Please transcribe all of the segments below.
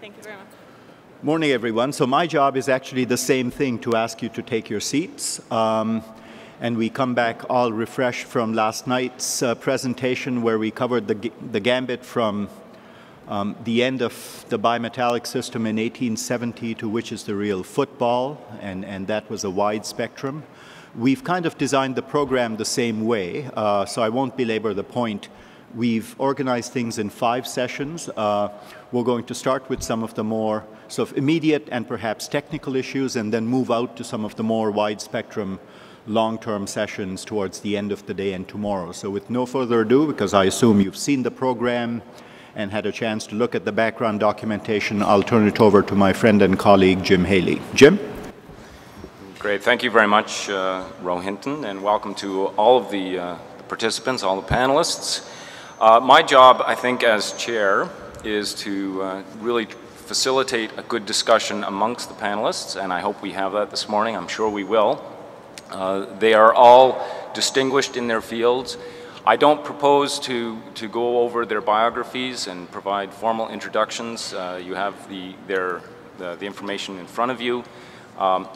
Thank you very much. Morning, everyone. So my job is actually the same thing to ask you to take your seats. Um, and we come back all refreshed from last night's uh, presentation where we covered the, the gambit from um, the end of the bimetallic system in 1870 to which is the real football, and, and that was a wide spectrum. We've kind of designed the program the same way, uh, so I won't belabor the point. We've organized things in five sessions. Uh, we're going to start with some of the more sort of immediate and perhaps technical issues and then move out to some of the more wide spectrum long-term sessions towards the end of the day and tomorrow. So with no further ado, because I assume you've seen the program and had a chance to look at the background documentation, I'll turn it over to my friend and colleague, Jim Haley. Jim? Great. Thank you very much, uh, Rohinton, and welcome to all of the, uh, participants, all the panelists. Uh, my job, I think, as chair, is to uh, really facilitate a good discussion amongst the panelists, and I hope we have that this morning. I'm sure we will. Uh, they are all distinguished in their fields. I don't propose to, to go over their biographies and provide formal introductions. Uh, you have the, their, the, the, information in front of you. Um,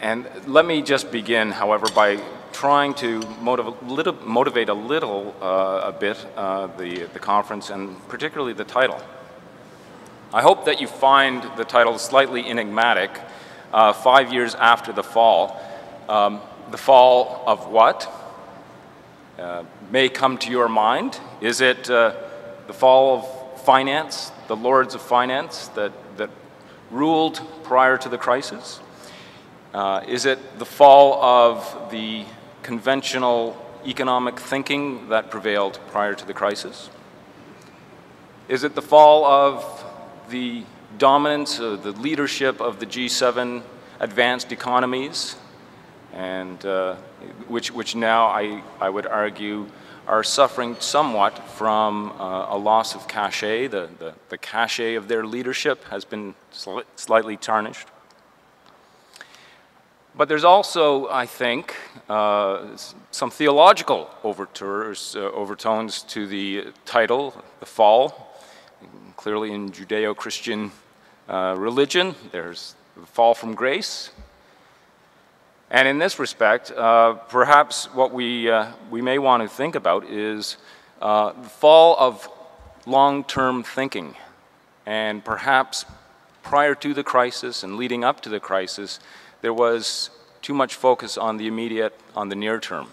and let me just begin, however, by trying to motiv motivate a little, uh, a bit, uh, the, the conference and particularly the title. I hope that you find the title slightly enigmatic, uh, five years after the fall. Um, the fall of what? Uh, may come to your mind. Is it uh, the fall of finance, the lords of finance that, that ruled prior to the crisis? Uh, is it the fall of the conventional economic thinking that prevailed prior to the crisis? Is it the fall of the dominance, uh, the leadership of the G7 advanced economies, and uh, which, which now I, I would argue are suffering somewhat from uh, a loss of cachet. The, the, the cachet of their leadership has been sli slightly tarnished. But there's also, I think, uh, some theological overtones, uh, overtones to the title, The Fall. Clearly in Judeo-Christian uh, religion, there's the fall from grace. And in this respect, uh, perhaps what we, uh, we may want to think about is uh, the fall of long-term thinking. And perhaps prior to the crisis and leading up to the crisis, there was too much focus on the immediate, on the near term.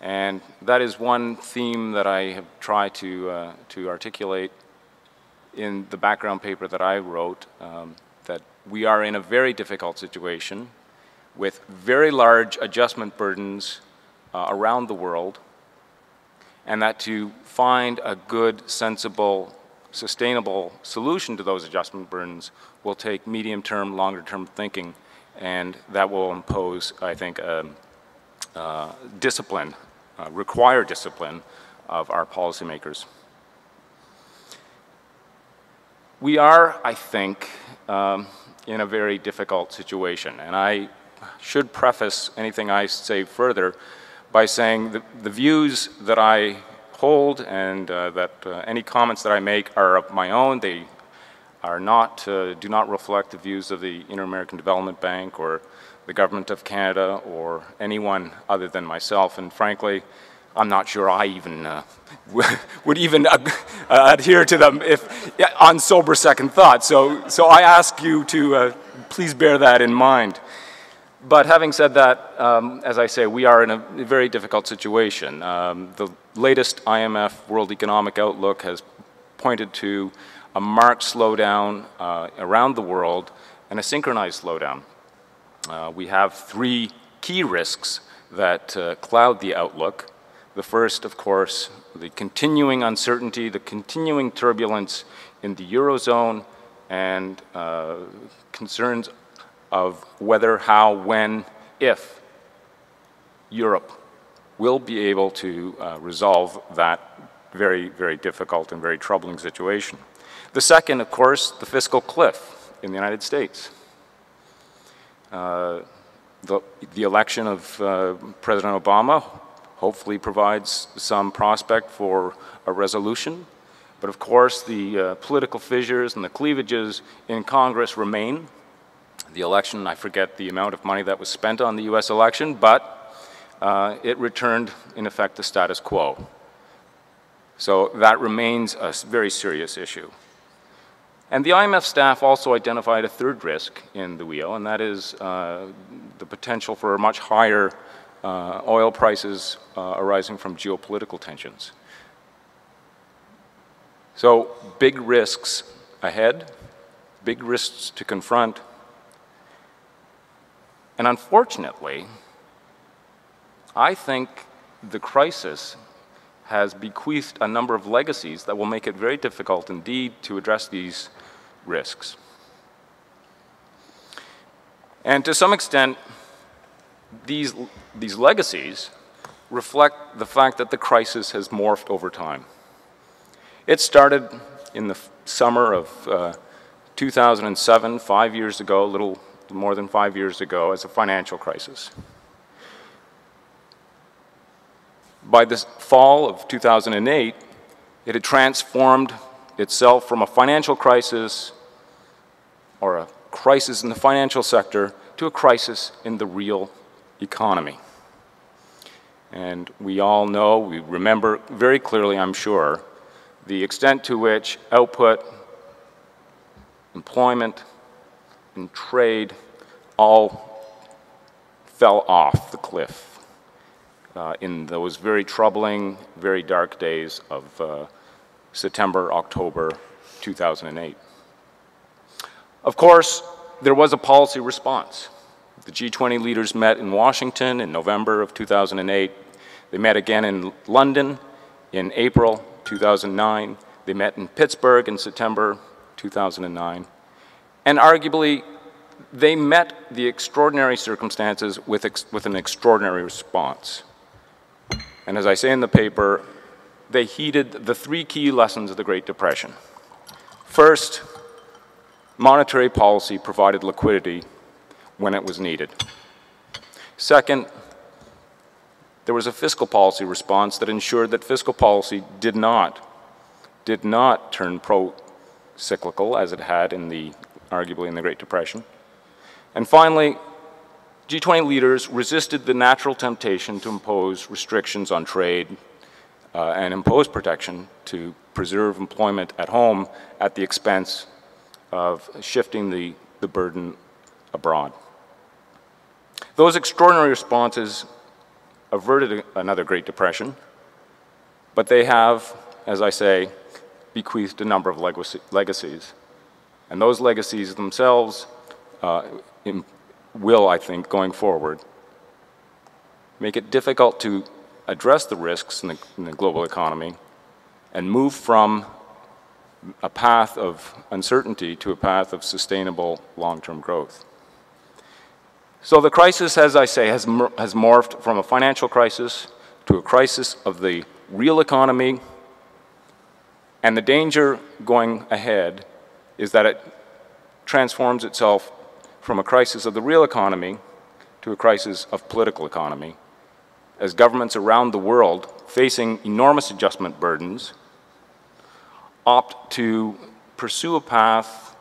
And that is one theme that I have tried to, uh, to articulate in the background paper that I wrote, um, that we are in a very difficult situation with very large adjustment burdens uh, around the world, and that to find a good, sensible, sustainable solution to those adjustment burdens will take medium-term, longer-term thinking and that will impose, I think, uh, discipline, uh, require discipline of our policymakers. We are, I think, um, in a very difficult situation, and I should preface anything I say further by saying the, the views that I hold and uh, that uh, any comments that I make are of my own. They are not, uh, do not reflect the views of the Inter-American Development Bank or the Government of Canada or anyone other than myself. And frankly, I'm not sure I even uh, would even uh, adhere to them if on sober second thought. So, so I ask you to uh, please bear that in mind. But having said that, um, as I say, we are in a very difficult situation. Um, the latest IMF World Economic Outlook has pointed to a marked slowdown uh, around the world and a synchronized slowdown. Uh, we have three key risks that uh, cloud the outlook. The first, of course, the continuing uncertainty, the continuing turbulence in the Eurozone, and uh, concerns of whether, how, when, if Europe will be able to uh, resolve that very, very difficult and very troubling situation. The second, of course, the fiscal cliff in the United States. Uh, the, the, election of uh, President Obama hopefully provides some prospect for a resolution, But of course, the uh, political fissures and the cleavages in Congress remain. The election, I forget the amount of money that was spent on the US election, but uh, it returned, in effect, the status quo. So that remains a very serious issue. And the IMF staff also identified a third risk in the wheel, and that is uh, the potential for much higher uh, oil prices uh, arising from geopolitical tensions. So big risks ahead, big risks to confront. And unfortunately, I think the crisis has bequeathed a number of legacies that will make it very difficult indeed to address these risks. And to some extent, these, these legacies reflect the fact that the crisis has morphed over time. It started in the summer of uh, 2007, five years ago, a little more than five years ago, as a financial crisis. By the fall of 2008, it had transformed itself from a financial crisis or a crisis in the financial sector to a crisis in the real economy. And we all know, we remember very clearly, I'm sure, the extent to which output, employment, and trade all fell off the cliff uh, in those very troubling, very dark days of uh, September, October 2008. Of course, there was a policy response. The G20 leaders met in Washington in November of 2008. They met again in London in April 2009. They met in Pittsburgh in September 2009. And arguably, they met the extraordinary circumstances with, ex with an extraordinary response. And as I say in the paper, they heeded the three key lessons of the Great Depression. First, monetary policy provided liquidity when it was needed. Second, there was a fiscal policy response that ensured that fiscal policy did not, did not turn pro-cyclical as it had in the, arguably in the Great Depression. And finally, G20 leaders resisted the natural temptation to impose restrictions on trade uh, and impose protection to preserve employment at home at the expense of shifting the, the burden abroad. Those extraordinary responses averted another Great Depression, but they have, as I say, bequeathed a number of legacies. And those legacies themselves uh, will, I think, going forward, make it difficult to address the risks in the, in the global economy and move from a path of uncertainty to a path of sustainable long-term growth. So the crisis, as I say, has, has morphed from a financial crisis to a crisis of the real economy, and the danger going ahead is that it transforms itself from a crisis of the real economy to a crisis of political economy, as governments around the world, facing enormous adjustment burdens, opt to pursue a path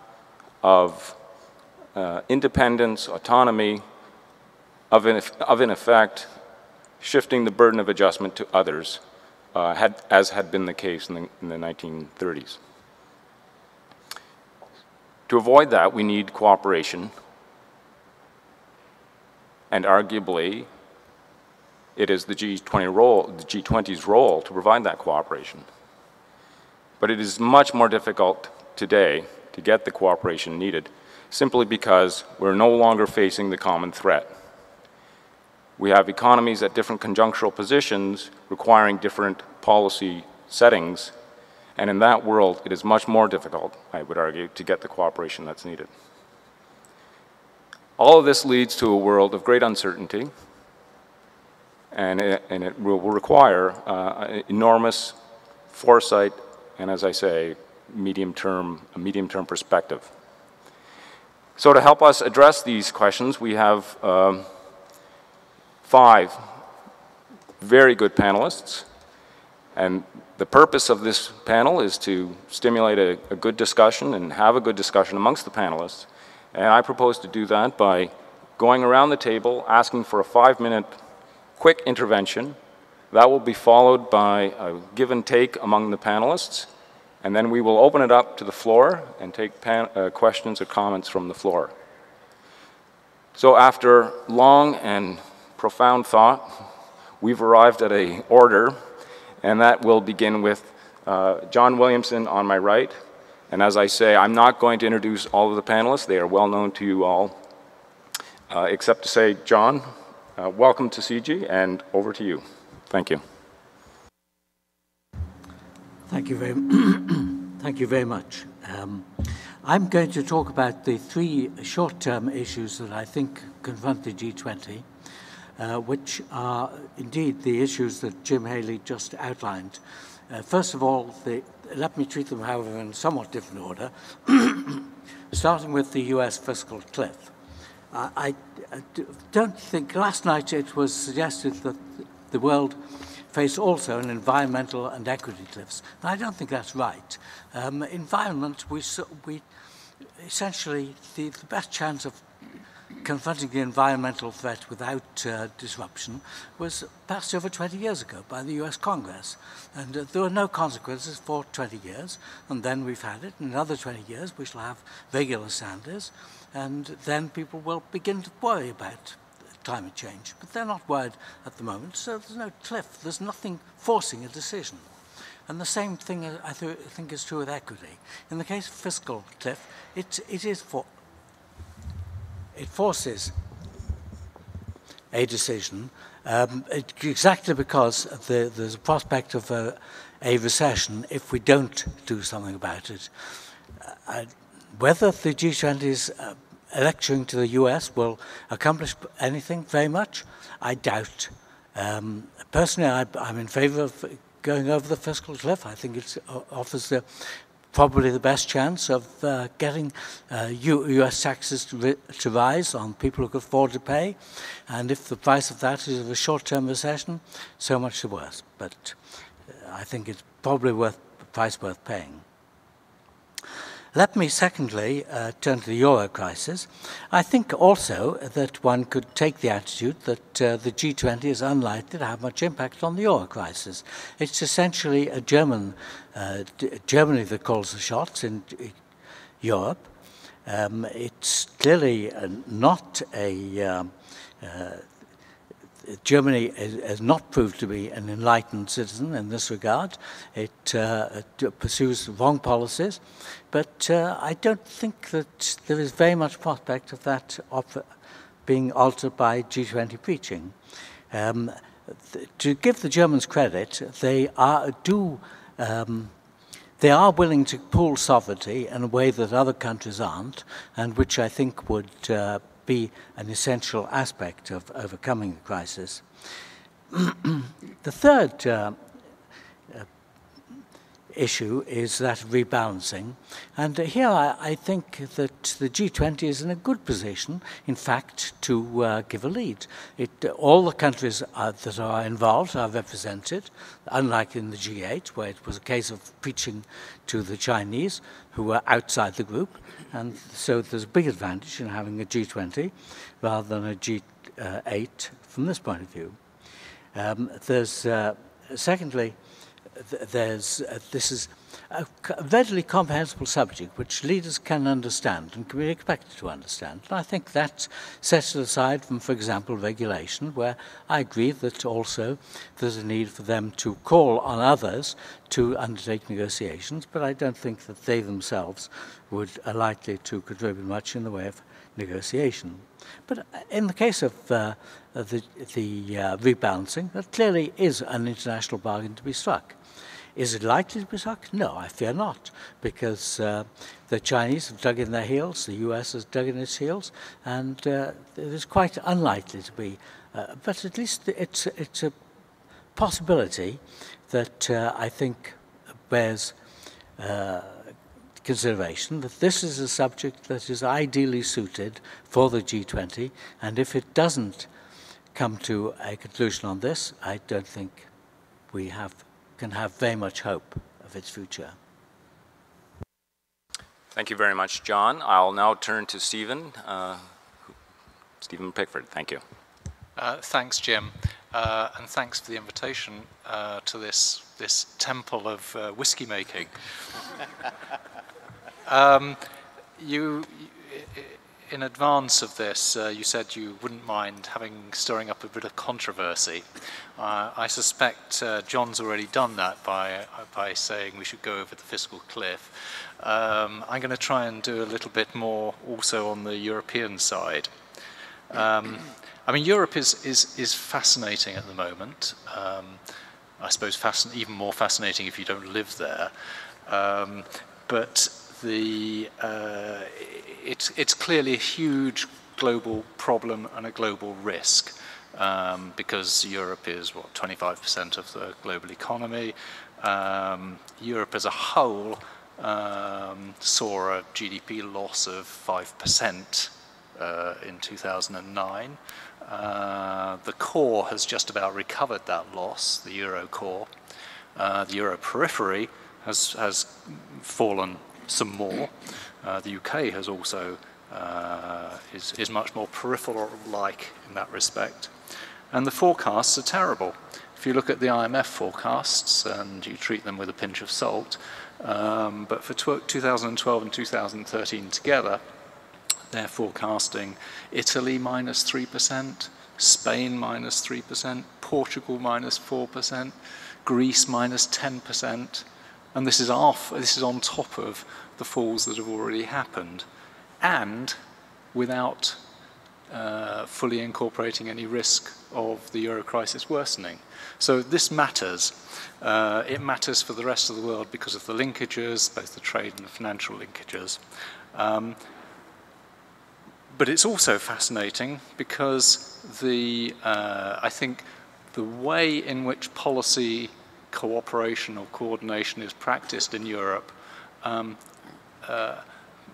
of uh, independence, autonomy, of in, of in effect shifting the burden of adjustment to others, uh, had, as had been the case in the, in the 1930s. To avoid that, we need cooperation, and arguably, it is the G20 role, the G20's role to provide that cooperation. But it is much more difficult today to get the cooperation needed simply because we're no longer facing the common threat. We have economies at different conjunctural positions requiring different policy settings, and in that world, it is much more difficult, I would argue, to get the cooperation that's needed. All of this leads to a world of great uncertainty, and it, and it will require uh, enormous foresight and as I say, medium term, a medium term perspective. So to help us address these questions, we have um, five very good panelists, and the purpose of this panel is to stimulate a, a, good discussion and have a good discussion amongst the panelists. And I propose to do that by going around the table, asking for a five-minute quick intervention. That will be followed by a give and take among the panelists. And then we will open it up to the floor and take uh, questions or comments from the floor. So after long and profound thought, we've arrived at a order and that will begin with uh, John Williamson on my right. And as I say, I'm not going to introduce all of the panelists. They are well known to you all, uh, except to say, John, uh, welcome to CIGI, and over to you. Thank you. Thank you very, thank you very much. Um, I'm going to talk about the three short-term issues that I think confront the G20 uh, which are indeed the issues that Jim Haley just outlined. Uh, first of all, the, let me treat them, however, in somewhat different order, starting with the US fiscal cliff. I, I don't think, last night it was suggested that the world face also an environmental and equity cliffs. And I don't think that's right. Um, environment, we, we essentially, the, the best chance of confronting the environmental threat without uh, disruption was passed over 20 years ago by the US Congress. And uh, there were no consequences for 20 years. And then we've had it. In another 20 years, we shall have regular standards. And then people will begin to worry about climate change. But they're not worried at the moment. So there's no cliff. There's nothing forcing a decision. And the same thing uh, I th think is true with equity. In the case of fiscal cliff, it, it is for it forces a decision um, it, exactly because the, there's a prospect of a, a, recession if we don't do something about it. Uh, whether the G20's uh, lecturing to the US will accomplish anything very much, I doubt. Um, personally, I, I'm in favor of going over the fiscal cliff. I think it offers the probably the best chance of uh, getting uh, US taxes to, to, rise on people who can afford to pay. And if the price of that is a short-term recession, so much the worse. But uh, I think it's probably worth price worth paying. Let me secondly uh, turn to the euro crisis. I think also that one could take the attitude that uh, the G20 is unlikely to have much impact on the euro crisis. It's essentially a German, uh, Germany that calls the shots in Europe. Um, it's clearly uh, not a um, uh, Germany has not proved to be an enlightened citizen in this regard. It uh, pursues wrong policies, but uh, I don't think that there is very much prospect of that being altered by G20 preaching. Um, to give the Germans credit, they are do um, they are willing to pool sovereignty in a way that other countries aren't, and which I think would uh, be an essential aspect of overcoming the crisis. the third uh, uh, issue is that rebalancing. And here I, I, think that the G20 is in a good position, in fact, to uh, give a lead. It, uh, all the countries are, that are involved are represented, unlike in the G8, where it was a case of preaching to the Chinese, who were outside the group. And so there's a big advantage in having a G20 rather than a G8 from this point of view. Um, there's, uh, secondly, th there's, uh, this is a readily comprehensible subject which leaders can understand and can be expected to understand. And I think that sets it aside from, for example, regulation, where I agree that also there's a need for them to call on others to undertake negotiations, but I don't think that they themselves would are likely to contribute much in the way of negotiation. But in the case of uh, the, the uh, rebalancing, that clearly is an international bargain to be struck. Is it likely to be struck? No, I fear not, because uh, the Chinese have dug in their heels, the US has dug in its heels, and uh, it is quite unlikely to be. Uh, but at least it's, it's a possibility that uh, I think bears uh, consideration that this is a subject that is ideally suited for the G20, and if it doesn't come to a conclusion on this, I don't think we have can have very much hope of its future. Thank you very much, John. I'll now turn to Stephen. Uh, Stephen Pickford, thank you. Uh, thanks, Jim, uh, and thanks for the invitation uh, to this this temple of uh, whiskey making. um, you, in advance of this, uh, you said you wouldn't mind having stirring up a bit of controversy. Uh, I suspect uh, John's already done that by by saying we should go over the fiscal cliff. Um, I'm going to try and do a little bit more also on the European side. Um, I mean, Europe is is is fascinating at the moment. Um, I suppose even more fascinating if you don't live there. Um, but the uh, it's it's clearly a huge global problem and a global risk um, because Europe is what 25% of the global economy. Um, Europe as a whole um, saw a GDP loss of 5% uh, in 2009. Uh, the core has just about recovered that loss, the euro core. Uh, the euro periphery has, has fallen some more. Uh, the UK has also uh, is, is much more peripheral-like in that respect. And the forecasts are terrible. If you look at the IMF forecasts and you treat them with a pinch of salt, um, but for 2012 and 2013 together, they're forecasting Italy minus 3%, Spain minus 3%, Portugal minus 4%, Greece minus 10%, and this is off, this is on top of the falls that have already happened, and without uh, fully incorporating any risk of the euro crisis worsening. So this matters. Uh, it matters for the rest of the world because of the linkages, both the trade and the financial linkages. Um, but it's also fascinating because the, uh, I think the way in which policy cooperation or coordination is practiced in Europe um, uh,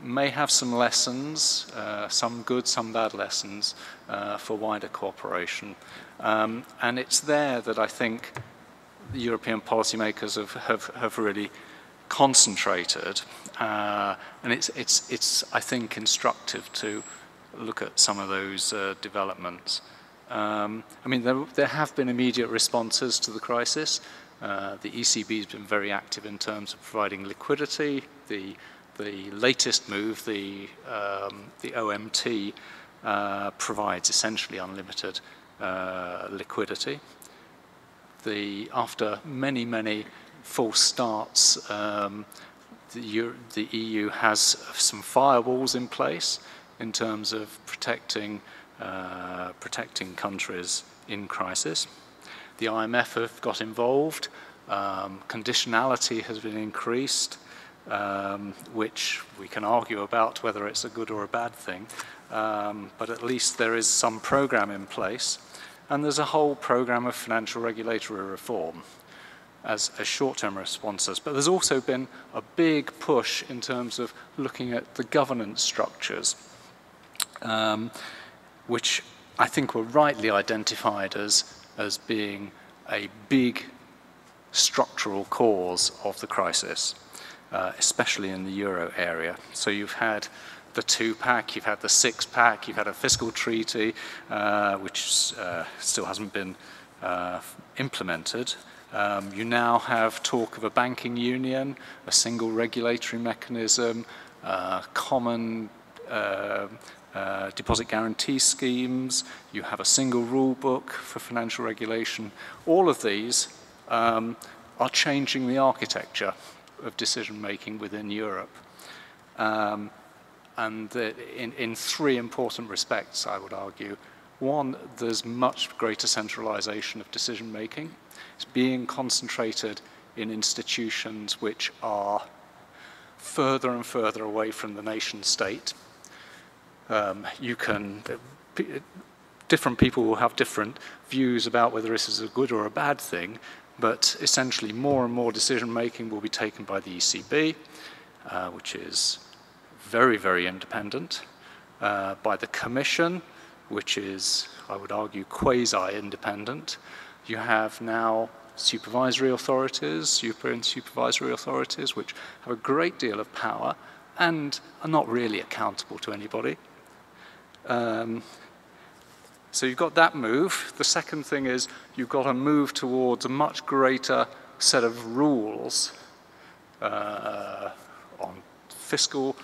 may have some lessons, uh, some good, some bad lessons uh, for wider cooperation. Um, and it's there that I think European policymakers have, have, have really concentrated. Uh, and it's, it's, it's, I think, instructive to look at some of those uh, developments. Um, I mean, there, there have been immediate responses to the crisis. Uh, the ECB has been very active in terms of providing liquidity. The, the latest move, the, um, the OMT, uh, provides essentially unlimited uh, liquidity. The, after many, many false starts, um, the, Euro, the EU has some firewalls in place in terms of protecting, uh, protecting countries in crisis. The IMF have got involved. Um, conditionality has been increased, um, which we can argue about whether it's a good or a bad thing. Um, but at least there is some program in place. And there's a whole program of financial regulatory reform as, as short-term responses. But there's also been a big push in terms of looking at the governance structures, um, which I think were rightly identified as as being a big structural cause of the crisis, uh, especially in the euro area. So you've had the two-pack, you've had the six-pack, you've had a fiscal treaty, uh, which uh, still hasn't been uh, implemented. Um, you now have talk of a banking union, a single regulatory mechanism, uh, common uh, deposit guarantee schemes, you have a single rule book for financial regulation. All of these um, are changing the architecture of decision making within Europe. Um, and in, in three important respects, I would argue. One, there's much greater centralization of decision making. It's being concentrated in institutions which are further and further away from the nation state um, you can, different people will have different views about whether this is a good or a bad thing, but essentially more and more decision making will be taken by the ECB, uh, which is very, very independent, uh, by the Commission, which is, I would argue, quasi-independent. You have now supervisory authorities, super and supervisory authorities, which have a great deal of power and are not really accountable to anybody. Um, so you've got that move. The second thing is you've got to move towards a much greater set of rules uh, on fiscal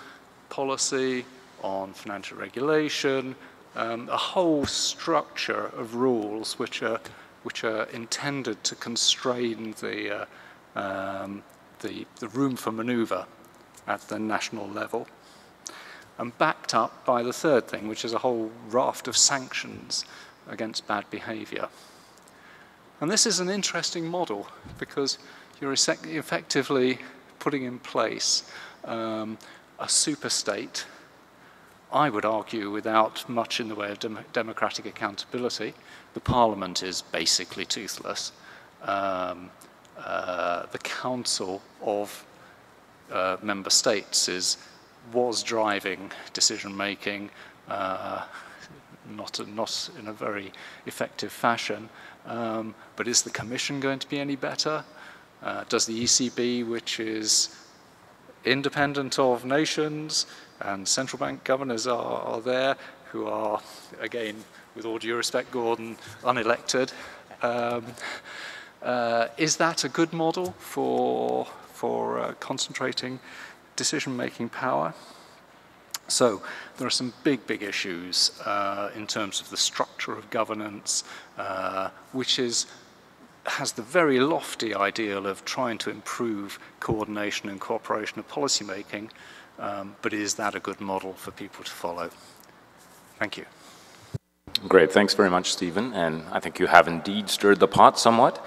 policy, on financial regulation, um, a whole structure of rules which are, which are intended to constrain the, uh, um, the, the room for maneuver at the national level. And backed up by the third thing, which is a whole raft of sanctions against bad behavior. And this is an interesting model because you're effectively putting in place um, a super state I would argue, without much in the way of dem democratic accountability. The parliament is basically toothless. Um, uh, the council of uh, member states is, was driving decision making, uh, not, not in a very effective fashion. Um, but is the Commission going to be any better? Uh, does the ECB, which is independent of nations, and central bank governors are, are there who are, again, with all due respect, Gordon, unelected. Um, uh, is that a good model for, for uh, concentrating decision-making power? So there are some big, big issues uh, in terms of the structure of governance, uh, which is has the very lofty ideal of trying to improve coordination and cooperation of policymaking, um, but is that a good model for people to follow? Thank you. Great, thanks very much, Stephen. And I think you have indeed stirred the pot somewhat.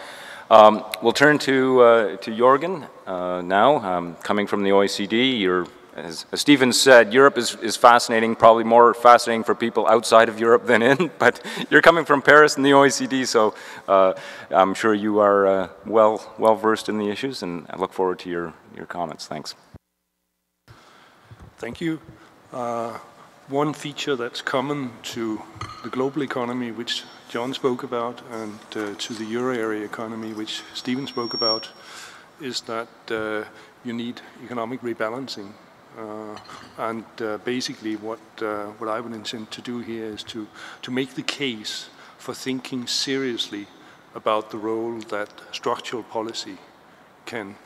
Um, we'll turn to, uh, to Jorgen uh, now. Um, coming from the OECD, you're, as, as Stephen said, Europe is, is fascinating, probably more fascinating for people outside of Europe than in, but you're coming from Paris and the OECD, so uh, I'm sure you are uh, well, well versed in the issues, and I look forward to your, your comments. Thanks. Thank you. Uh, one feature that's common to the global economy, which John spoke about, and uh, to the euro area economy, which Stephen spoke about, is that uh, you need economic rebalancing. Uh, and uh, basically what, uh, what I would intend to do here is to, to make the case for thinking seriously about the role that structural policy can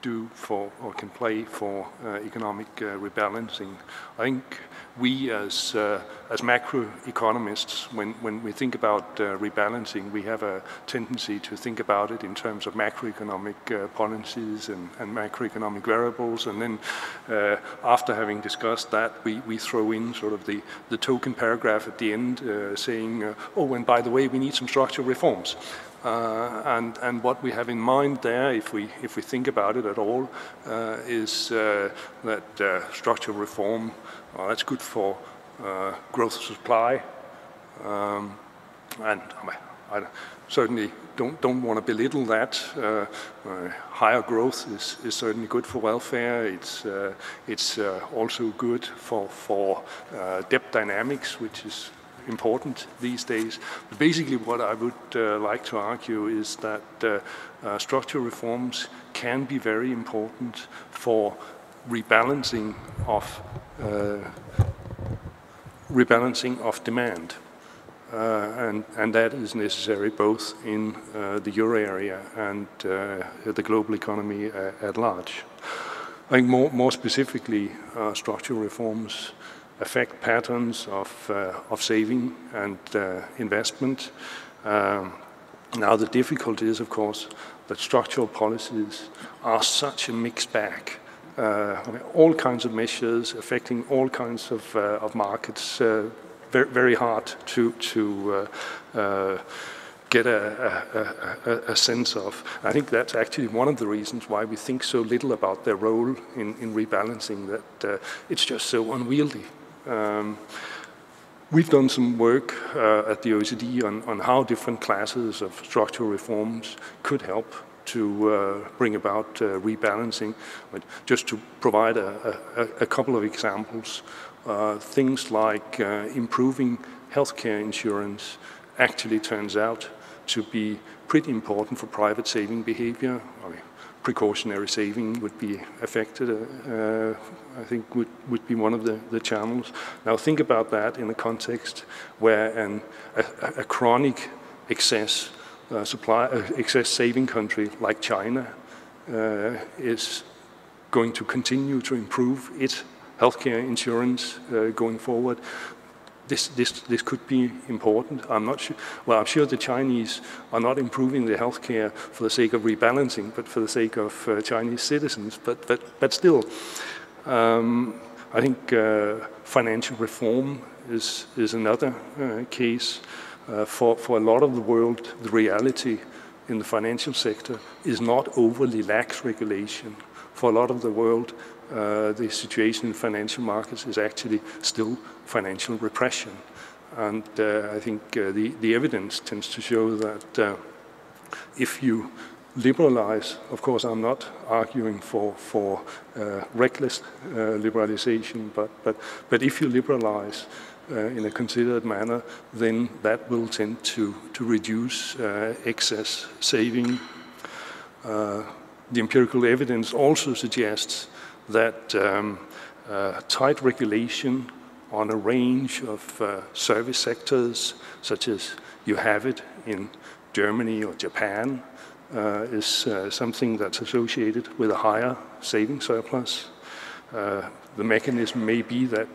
do for or can play for uh, economic uh, rebalancing. I think we as uh, as macroeconomists, when when we think about uh, rebalancing, we have a tendency to think about it in terms of macroeconomic uh, policies and, and macroeconomic variables, and then uh, after having discussed that, we we throw in sort of the the token paragraph at the end saying, oh, and by the way, we need some structural reforms. Uh, and, and what we have in mind there, if we, if we think about it at all, uh, is uh, that uh, structural reform, uh, that's good for uh, growth supply. Um, and I, certainly don't, don't want to belittle that. higher growth is, is certainly good for welfare. It's, it's also good for, for debt dynamics, which is important these days. But basically what I would uh, like to argue is that uh, uh, structural reforms can be very important for rebalancing of uh, rebalancing of demand. Uh, and, and that is necessary both in uh, the euro area and the global economy at large. I think more, more specifically, structural reforms affect patterns of, uh, of saving and uh, investment. Um, now the difficulty is, of course, that structural policies are such a mixed bag. Uh, I mean, all kinds of measures affecting all kinds of, uh, of markets, uh, very, very hard to, to uh, get a, a, a, a, sense of. I think that's actually one of the reasons why we think so little about their role in, in rebalancing, that it's just so unwieldy. Um, we've done some work uh, at the OECD on, on how different classes of structural reforms could help to uh, bring about uh, rebalancing. But just to provide a, a, a couple of examples, uh, things like uh, improving healthcare insurance actually turns out to be pretty important for private saving behavior. I mean, precautionary saving would be affected, uh, I think would, would be one of the, the channels. Now think about that in a context where an, a, a chronic excess uh, supply, uh, excess saving country like China uh, is going to continue to improve its healthcare insurance uh, going forward this, this, this could be important. I'm not sure, well, I'm sure the Chinese are not improving their healthcare for the sake of rebalancing, but for the sake of uh, Chinese citizens. But, but, but still, um, I think uh, financial reform is, is another uh, case. Uh, for, for a lot of the world, the reality in the financial sector is not overly lax regulation. For a lot of the world, uh, the situation in financial markets is actually still financial repression. And uh, I think uh, the, the evidence tends to show that uh, if you liberalize, of course, I'm not arguing for, for uh, reckless uh, liberalization, but, but, but if you liberalize in a considered manner, then that will tend to, to reduce excess saving. the empirical evidence also suggests that um, uh, tight regulation on a range of uh, service sectors, such as you have it in Germany or Japan, uh, is uh, something that's associated with a higher saving surplus. Uh, the mechanism may be that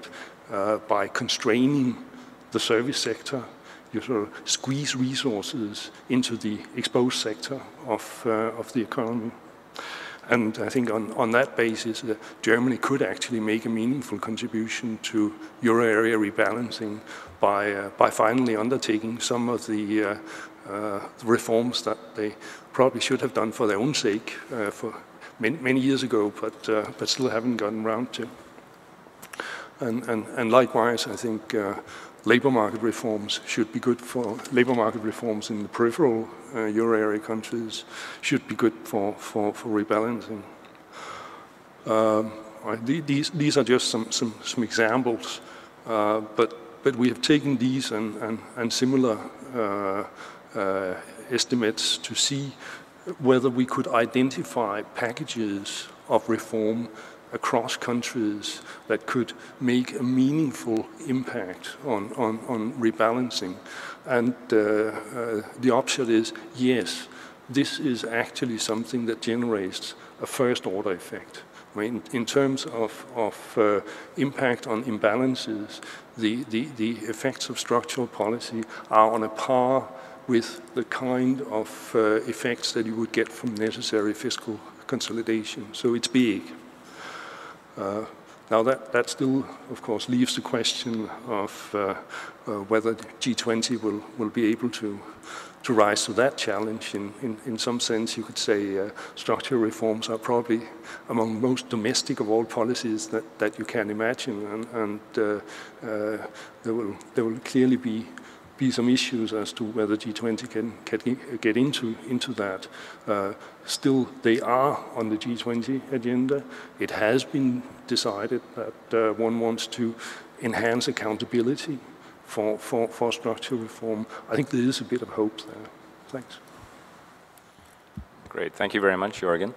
uh, by constraining the service sector, you sort of squeeze resources into the exposed sector of, of the economy. And I think on, on that basis, uh, Germany could actually make a meaningful contribution to euro area rebalancing by, uh, by finally undertaking some of the uh, uh reforms that they probably should have done for their own sake uh, for many, many, years ago, but, uh, but still haven't gotten around to. And, and, and likewise, I think labor market reforms should be good for labor market reforms in the peripheral uh, euro area countries should be good for, for, for rebalancing. Um, these, these are just some, some, some examples, uh, but, but we have taken these and, and, and similar uh, uh estimates to see whether we could identify packages of reform across countries that could make a meaningful impact on, on, on rebalancing. And uh, uh, the upshot is yes, this is actually something that generates a first order effect. I mean, in terms of, of uh, impact on imbalances, the, the, the effects of structural policy are on a par with the kind of uh, effects that you would get from necessary fiscal consolidation. So it's big. Uh, now that, that still, of course, leaves the question of uh, uh, whether G20 will, will be able to, to rise to that challenge. In, in, in some sense, you could say uh, structural reforms are probably among most domestic of all policies that, that you can imagine, and, and uh, uh, there, will, there will clearly be be some issues as to whether G20 can, can get into, into that. Still, they are on the G20 agenda. It has been decided that uh, one wants to enhance accountability for, for, for structural reform. I think there is a bit of hope there. Thanks. Great. Thank you very much, Jorgen.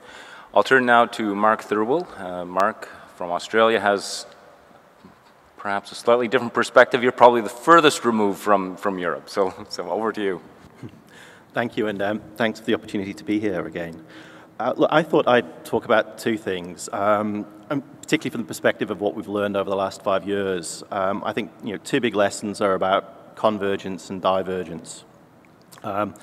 I'll turn now to Mark Thirlwell. Uh, Mark from Australia has perhaps a slightly different perspective. You're probably the furthest removed from, from Europe. So, so over to you. Thank you, and um, thanks for the opportunity to be here again. Uh, look, I thought I'd talk about two things, um, particularly from the perspective of what we've learned over the last five years. Um, I think you know, two big lessons are about convergence and divergence. Um,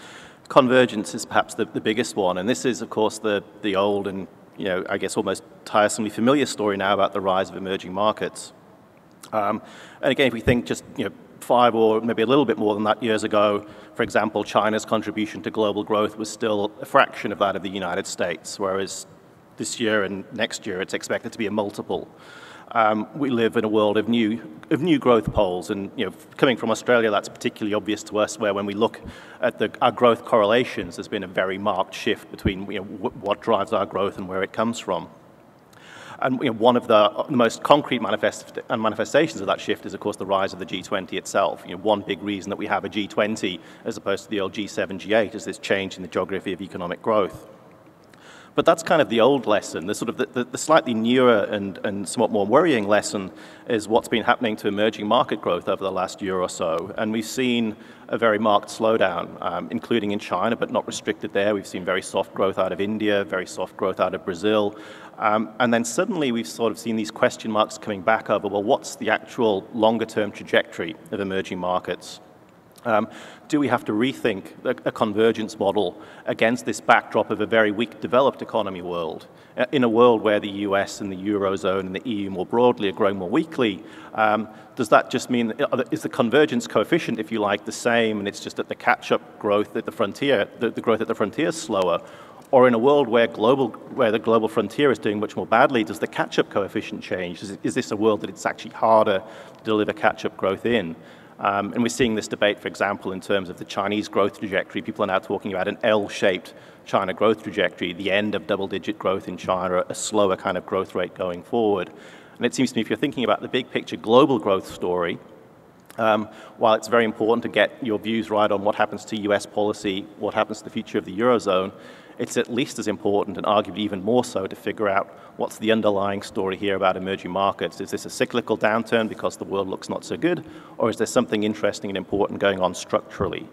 convergence is perhaps the, the biggest one, and this is, of course, the, the old and you know, I guess almost tiresomely familiar story now about the rise of emerging markets. Um, and again, if we think just you know, five or maybe a little bit more than that years ago, for example, China's contribution to global growth was still a fraction of that of the United States, whereas this year and next year it's expected to be a multiple. Um, we live in a world of new, of new growth poles, and you know, coming from Australia, that's particularly obvious to us. Where when we look at the, our growth correlations, there's been a very marked shift between you know, what drives our growth and where it comes from. And you know, one of the, uh, the most concrete manifest manifestations of that shift is, of course, the rise of the G20 itself. You know, one big reason that we have a G20 as opposed to the old G7, G8 is this change in the geography of economic growth. But that's kind of the old lesson. The sort of the, the, the, slightly newer and, and somewhat more worrying lesson is what's been happening to emerging market growth over the last year or so. And we've seen a very marked slowdown, um, including in China, but not restricted there. We've seen very soft growth out of India, very soft growth out of Brazil. Um, and then suddenly we've sort of seen these question marks coming back over, well, what's the actual longer term trajectory of emerging markets? Um, do we have to rethink a, convergence model against this backdrop of a very weak developed economy world? Uh, in a world where the US and the Eurozone and the EU more broadly are growing more weakly, um, does that just mean, uh, is the convergence coefficient, if you like, the same and it's just that the catch-up growth at the frontier, the, the growth at the frontier is slower? Or in a world where, global, where the global frontier is doing much more badly, does the catch-up coefficient change? Is, is this a world that it's actually harder to deliver catch-up growth in? Um, and we're seeing this debate, for example, in terms of the Chinese growth trajectory. People are now talking about an L-shaped China growth trajectory, the end of double-digit growth in China, a slower kind of growth rate going forward. And it seems to me if you're thinking about the big picture global growth story, um, while it's very important to get your views right on what happens to US policy, what happens to the future of the Eurozone, it's at least as important and arguably even more so to figure out what's the underlying story here about emerging markets. Is this a cyclical downturn because the world looks not so good, or is there something interesting and important going on structurally?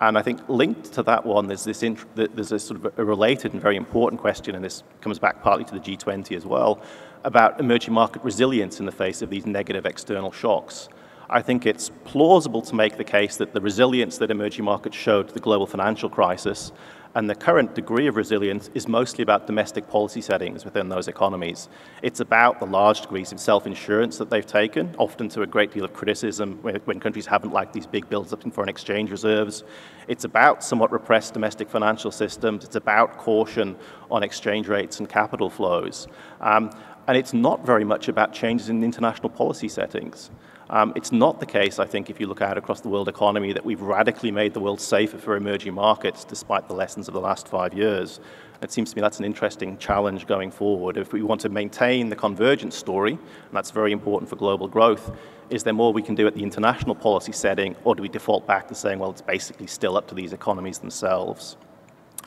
And I think linked to that one, there's this there's a sort of a related and very important question, and this comes back partly to the G20 as well, about emerging market resilience in the face of these negative external shocks. I think it's plausible to make the case that the resilience that emerging markets showed to the global financial crisis and the current degree of resilience is mostly about domestic policy settings within those economies. It's about the large degrees of self-insurance that they've taken, often to a great deal of criticism when, countries haven't liked these big builds-up in foreign exchange reserves. It's about somewhat repressed domestic financial systems. It's about caution on exchange rates and capital flows. Um, and it's not very much about changes in international policy settings. Um, it's not the case, I think, if you look out across the world economy, that we've radically made the world safer for emerging markets despite the lessons of the last five years. It seems to me that's an interesting challenge going forward. If we want to maintain the convergence story, and that's very important for global growth, is there more we can do at the international policy setting, or do we default back to saying, well, it's basically still up to these economies themselves?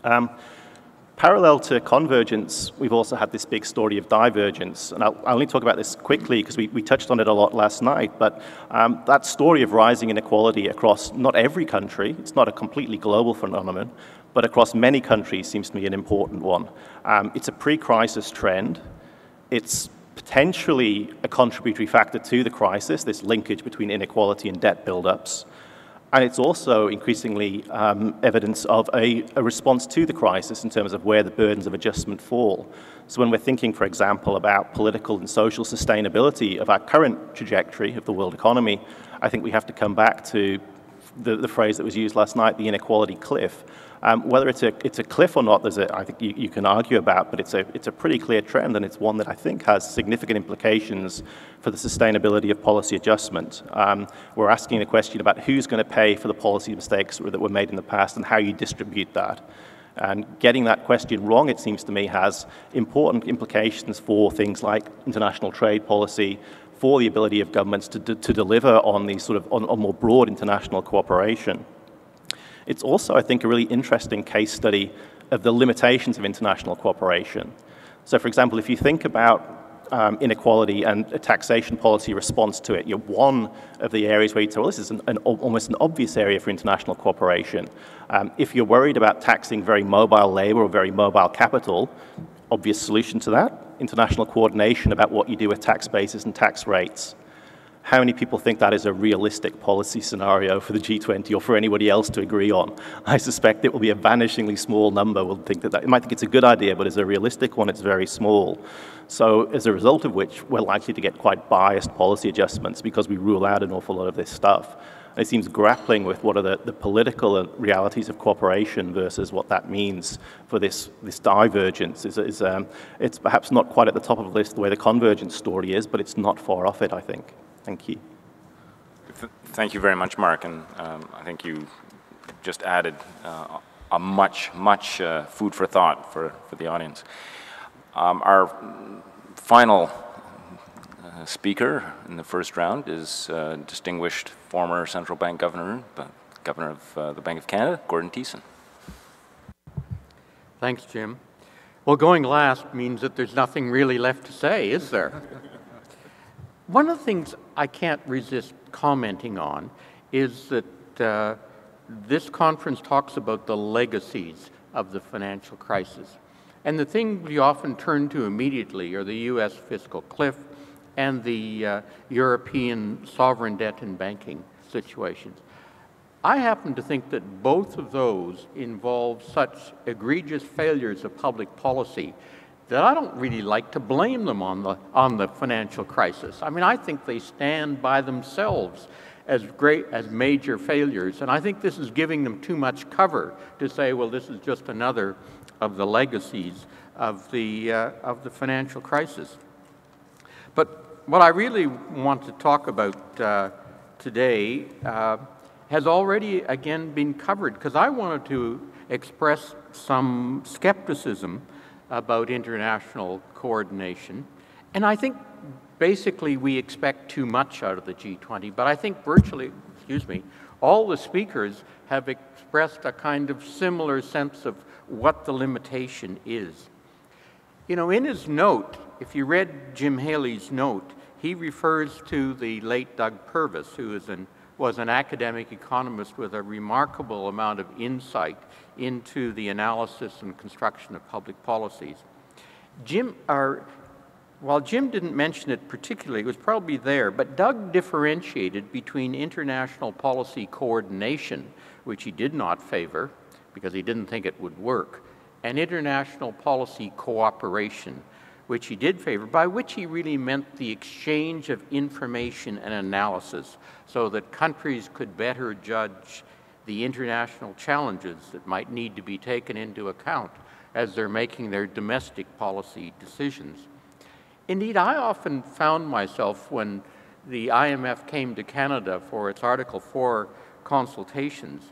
Um, Parallel to convergence, we've also had this big story of divergence. And I'll, I'll only talk about this quickly because we, we touched on it a lot last night. But um, that story of rising inequality across not every country, it's not a completely global phenomenon, but across many countries seems to be an important one. Um, it's a pre-crisis trend. It's potentially a contributory factor to the crisis, this linkage between inequality and debt buildups. And it's also increasingly um, evidence of a, a, response to the crisis in terms of where the burdens of adjustment fall. So when we're thinking, for example, about political and social sustainability of our current trajectory of the world economy, I think we have to come back to the, the phrase that was used last night, the inequality cliff. Um, whether it's a, it's a cliff or not, there's a, I think you, you can argue about, but it's a, it's a pretty clear trend, and it's one that I think has significant implications for the sustainability of policy adjustment. Um, we're asking the question about who's going to pay for the policy mistakes that were made in the past and how you distribute that. And getting that question wrong, it seems to me, has important implications for things like international trade policy, for the ability of governments to, to deliver on these sort of on, on more broad international cooperation. It's also, I think, a really interesting case study of the limitations of international cooperation. So, for example, if you think about um, inequality and a taxation policy response to it, you're one of the areas where you say, well, this is an, an, almost an obvious area for international cooperation. Um, if you're worried about taxing very mobile labor or very mobile capital, obvious solution to that, international coordination about what you do with tax bases and tax rates how many people think that is a realistic policy scenario for the G20 or for anybody else to agree on? I suspect it will be a vanishingly small number will think that, that it might think it's a good idea, but as a realistic one, it's very small. So as a result of which, we're likely to get quite biased policy adjustments because we rule out an awful lot of this stuff. And it seems grappling with what are the, the political realities of cooperation versus what that means for this, this divergence is, is um, it's perhaps not quite at the top of the list the way the convergence story is, but it's not far off it, I think. Thank you. Thank you very much, Mark. And um, I think you just added uh, a much, much uh, food for thought for, for the audience. Um, our final speaker in the first round is uh, distinguished former central bank governor, governor of uh, the Bank of Canada, Gordon Thiessen. Thanks, Jim. Well, going last means that there's nothing really left to say, is there? One of the things I can't resist commenting on is that uh, this conference talks about the legacies of the financial crisis. And the thing we often turn to immediately are the U.S. fiscal cliff and the uh, European sovereign debt and banking situations. I happen to think that both of those involve such egregious failures of public policy that I don't really like to blame them on the, on the financial crisis. I mean, I think they stand by themselves as great as major failures, and I think this is giving them too much cover to say, well, this is just another of the legacies of the, uh, of the financial crisis. But what I really want to talk about uh, today uh, has already again been covered because I wanted to express some skepticism about international coordination. And I think basically we expect too much out of the G20, but I think virtually, excuse me, all the speakers have expressed a kind of similar sense of what the limitation is. You know, in his note, if you read Jim Haley's note, he refers to the late Doug Purvis, who is an, was an academic economist with a remarkable amount of insight into the analysis and construction of public policies. Jim, or, while Jim didn't mention it particularly, it was probably there, but Doug differentiated between international policy coordination, which he did not favor because he didn't think it would work, and international policy cooperation, which he did favor, by which he really meant the exchange of information and analysis so that countries could better judge the international challenges that might need to be taken into account as they're making their domestic policy decisions. Indeed, I often found myself when the IMF came to Canada for its Article 4 consultations,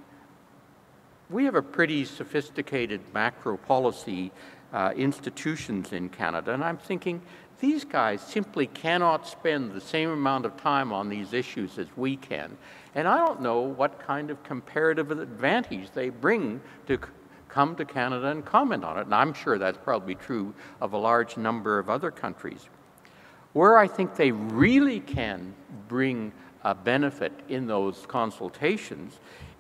we have a pretty sophisticated macro policy uh, institutions in Canada, and I'm thinking these guys simply cannot spend the same amount of time on these issues as we can. And I don't know what kind of comparative advantage they bring to come to Canada and comment on it. And I'm sure that's probably true of a large number of other countries. Where I think they really can bring a benefit in those consultations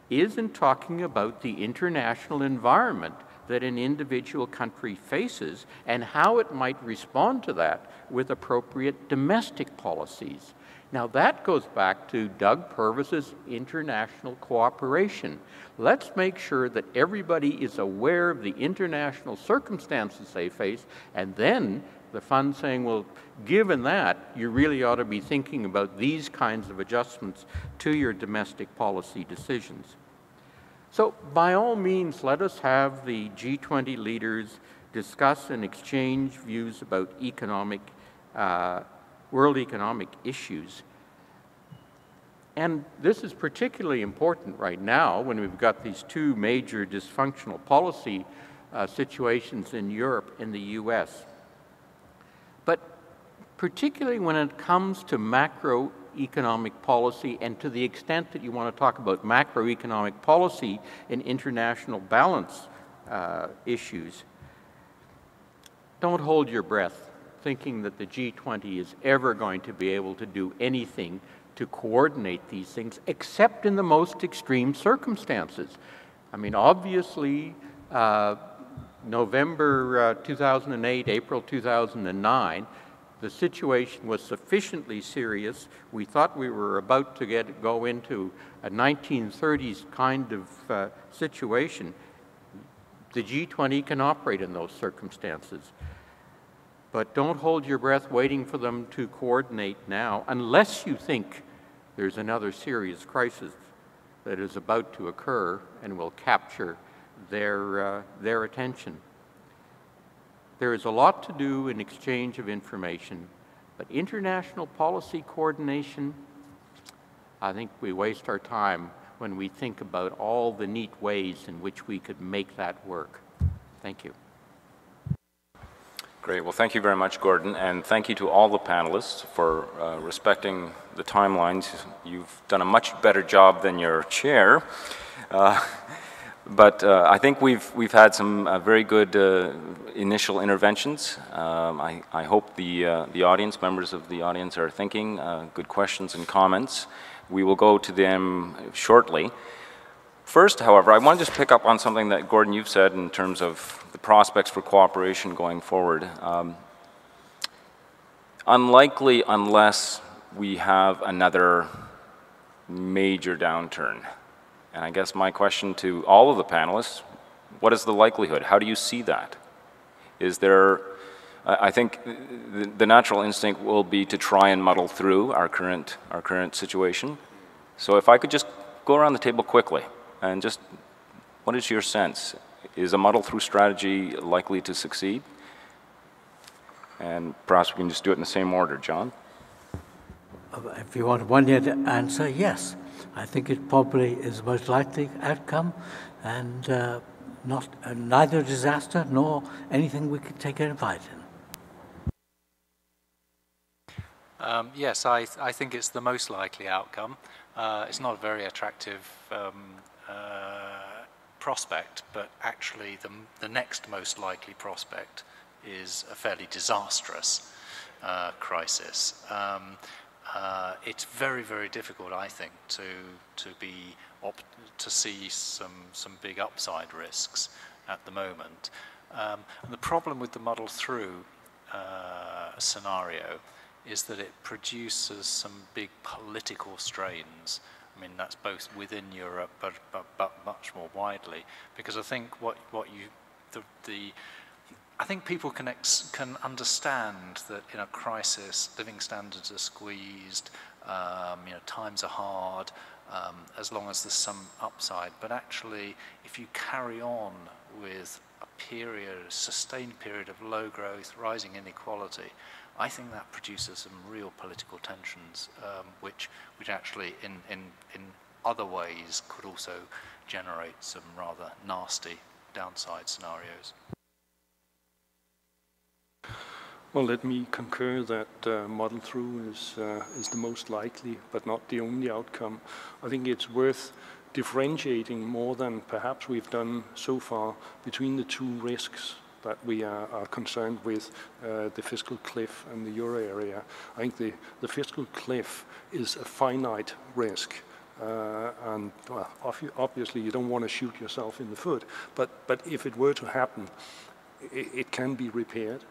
is in talking about the international environment that an individual country faces and how it might respond to that with appropriate domestic policies. Now that goes back to Doug Purvis's international cooperation. Let's make sure that everybody is aware of the international circumstances they face, and then the fund saying, well, given that, you really ought to be thinking about these kinds of adjustments to your domestic policy decisions. So by all means, let us have the G20 leaders discuss and exchange views about economic uh, world economic issues. And this is particularly important right now when we've got these two major dysfunctional policy uh, situations in Europe and the US. But particularly when it comes to macroeconomic policy and to the extent that you want to talk about macroeconomic policy and international balance uh, issues, don't hold your breath thinking that the G20 is ever going to be able to do anything to coordinate these things, except in the most extreme circumstances. I mean, obviously, uh, November uh, 2008, April 2009, the situation was sufficiently serious. We thought we were about to get go into a 1930s kind of uh, situation. The G20 can operate in those circumstances. But don't hold your breath waiting for them to coordinate now unless you think there's another serious crisis that is about to occur and will capture their, uh, their attention. There is a lot to do in exchange of information, but international policy coordination, I think we waste our time when we think about all the neat ways in which we could make that work. Thank you. Great. Well, thank you very much, Gordon, and thank you to all the panelists for uh, respecting the timelines. You've done a much better job than your chair. Uh, but uh, I think we've, we've had some uh, very good uh, initial interventions. Um, I, I hope the, uh, the audience, members of the audience are thinking good questions and comments. We will go to them shortly. First, however, I want to just pick up on something that, Gordon, you've said in terms of the prospects for cooperation going forward. Um, unlikely unless we have another major downturn. And I guess my question to all of the panelists, what is the likelihood? How do you see that? Is there, I think the natural instinct will be to try and muddle through our current, our current situation. So if I could just go around the table quickly. And just, what is your sense? Is a muddle-through strategy likely to succeed? And perhaps we can just do it in the same order. John? If you want one year answer, yes. I think it probably is the most likely outcome and uh, not uh, neither disaster nor anything we could take any part in. Um, yes, I, I think it's the most likely outcome. Uh, it's not a very attractive um, uh, prospect, but actually the, the next most likely prospect is a fairly disastrous uh, crisis. Um, uh, it's very, very difficult, I think, to to be to see some some big upside risks at the moment. Um, and the problem with the muddle through uh, scenario is that it produces some big political strains I mean, that's both within Europe, but, but, but much more widely. Because I think what, what you, the, the I think people can, can understand that in a crisis, living standards are squeezed, um, you know, times are hard, um, as long as there's some upside. But actually, if you carry on with a period, a sustained period of low growth, rising inequality, I think that produces some real political tensions, um, which, which actually in, in, in other ways could also generate some rather nasty downside scenarios. Well, let me concur that uh, muddle through is, uh, is the most likely, but not the only outcome. I think it's worth differentiating more than perhaps we've done so far between the two risks that we are, are concerned with uh, the fiscal cliff and the euro area. I think the, the fiscal cliff is a finite risk. Uh, and well, obviously you don't want to shoot yourself in the foot, but, but if it were to happen, it, it can be repaired.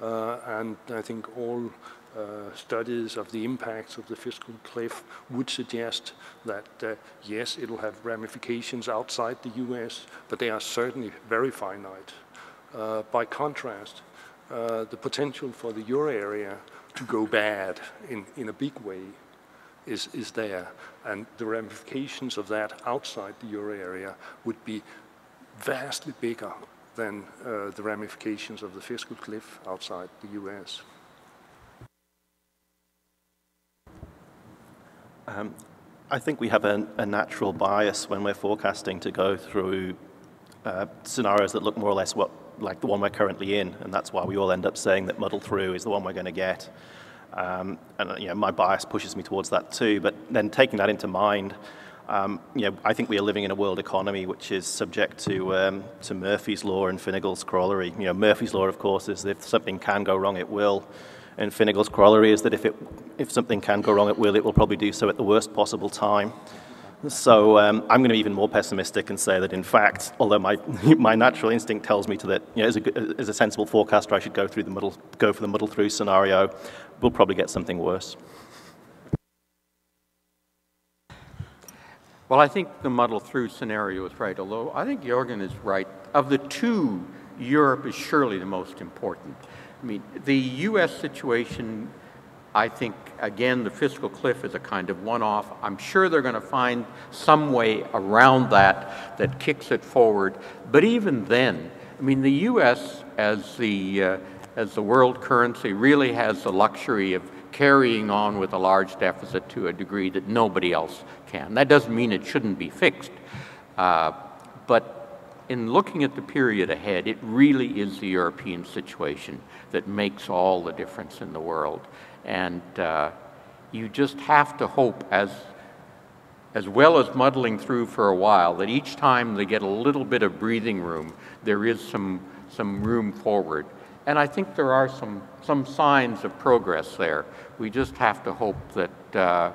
Uh, and I think all uh, studies of the impacts of the fiscal cliff would suggest that uh, yes, it'll have ramifications outside the US, but they are certainly very finite. Uh, by contrast, uh, the potential for the euro area to go bad in, in a big way is, is there. And the ramifications of that outside the euro area would be vastly bigger than uh, the ramifications of the fiscal cliff outside the US. Um, I think we have a, a, natural bias when we're forecasting to go through uh, scenarios that look more or less what like the one we're currently in, and that's why we all end up saying that muddle through is the one we're going to get. Um, and you know, my bias pushes me towards that too. But then taking that into mind, um, you know, I think we are living in a world economy which is subject to um, to Murphy's law and Finagle's corollary. You know, Murphy's law, of course, is that if something can go wrong, it will. And Finagle's corollary is that if it if something can go wrong, it will. It will probably do so at the worst possible time. So um, I'm going to be even more pessimistic and say that, in fact, although my, my natural instinct tells me to that, you know, as, a, as a sensible forecaster, I should go through the muddle, go for the muddle through scenario, we'll probably get something worse. Well, I think the muddle through scenario is right, although I think Jorgen is right. Of the two, Europe is surely the most important. I mean, the U.S. situation I think, again, the fiscal cliff is a kind of one-off. I'm sure they're going to find some way around that that kicks it forward. But even then, I mean, the U.S. as the, uh, as the world currency really has the luxury of carrying on with a large deficit to a degree that nobody else can. That doesn't mean it shouldn't be fixed. Uh, but in looking at the period ahead, it really is the European situation that makes all the difference in the world. And uh, you just have to hope, as, as well as muddling through for a while, that each time they get a little bit of breathing room, there is some, some room forward. And I think there are some, some signs of progress there. We just have to hope that, uh,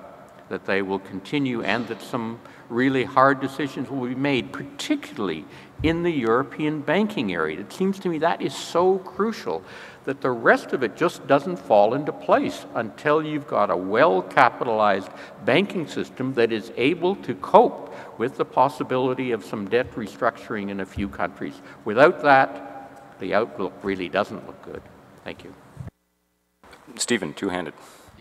that they will continue and that some really hard decisions will be made, particularly in the European banking area. It seems to me that is so crucial that the rest of it just doesn't fall into place until you've got a well capitalized banking system that is able to cope with the possibility of some debt restructuring in a few countries. Without that, the outlook really doesn't look good. Thank you. Stephen, two handed.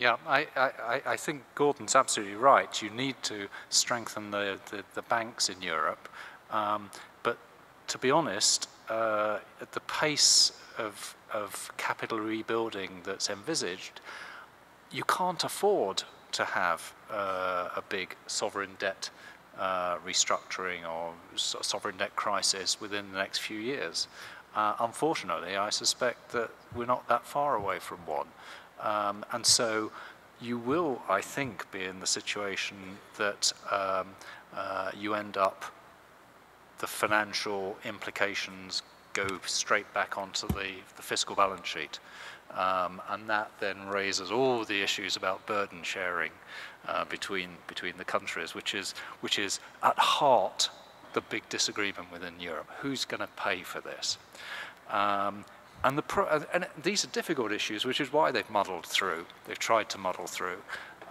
Yeah, I, I, I think Gordon's absolutely right. You need to strengthen the, the, the banks in Europe. Um, but to be honest, uh, at the pace of, of capital rebuilding that's envisaged, you can't afford to have uh, a big sovereign debt uh, restructuring or so sovereign debt crisis within the next few years. Uh, unfortunately, I suspect that we're not that far away from one. Um, and so you will, I think, be in the situation that um, uh, you end up, the financial implications go straight back onto the, the fiscal balance sheet. Um, and that then raises all the issues about burden sharing uh, between, between the countries, which is, which is at heart the big disagreement within Europe. Who's going to pay for this? Um, and, the and these are difficult issues, which is why they've muddled through. They've tried to muddle through.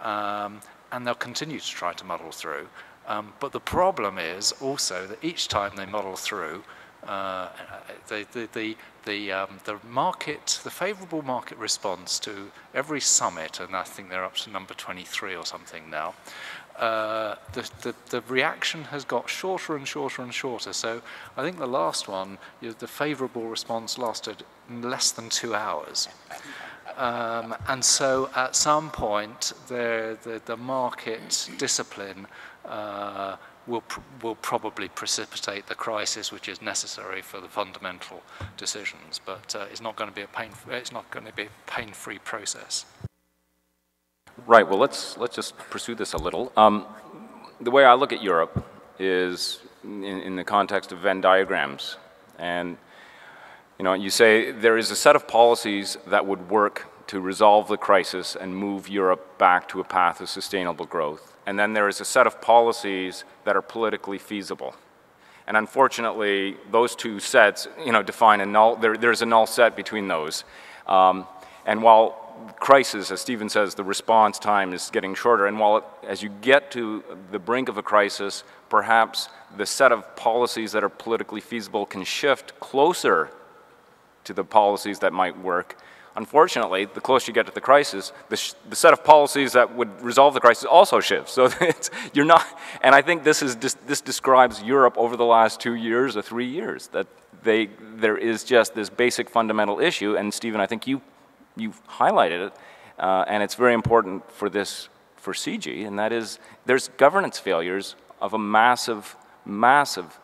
Um, and they'll continue to try to muddle through. Um, but the problem is also that each time they muddle through, uh, the, the, the, the, um, the market, the favourable market response to every summit, and I think they're up to number 23 or something now, uh, the, the, the, reaction has got shorter and shorter and shorter. So I think the last one, you know, the favourable response lasted less than two hours. Um, and so at some point, the, the, the market discipline uh, will, pr will probably precipitate the crisis which is necessary for the fundamental decisions, but uh, it's not going to be a pain, it's not going to be a pain-free process. Right, well, let's, let's just pursue this a little. Um, the way I look at Europe is in, in the context of Venn diagrams. And, you know, you say there is a set of policies that would work to resolve the crisis and move Europe back to a path of sustainable growth. And then there is a set of policies that are politically feasible. And unfortunately, those two sets, you know, define a null, there, there's a null set between those. Um, and while crisis, as Stephen says, the response time is getting shorter. And while it, as you get to the brink of a crisis, perhaps the set of policies that are politically feasible can shift closer to the policies that might work. Unfortunately, the closer you get to the crisis, the, the set of policies that would resolve the crisis also shifts. So you're not, and I think this, is, this describes Europe over the last two years or three years, that they, there is just this basic fundamental issue, and Stephen, I think you you've highlighted it, uh, and it's very important for this, for CIGI, and that is there's governance failures of a massive, massive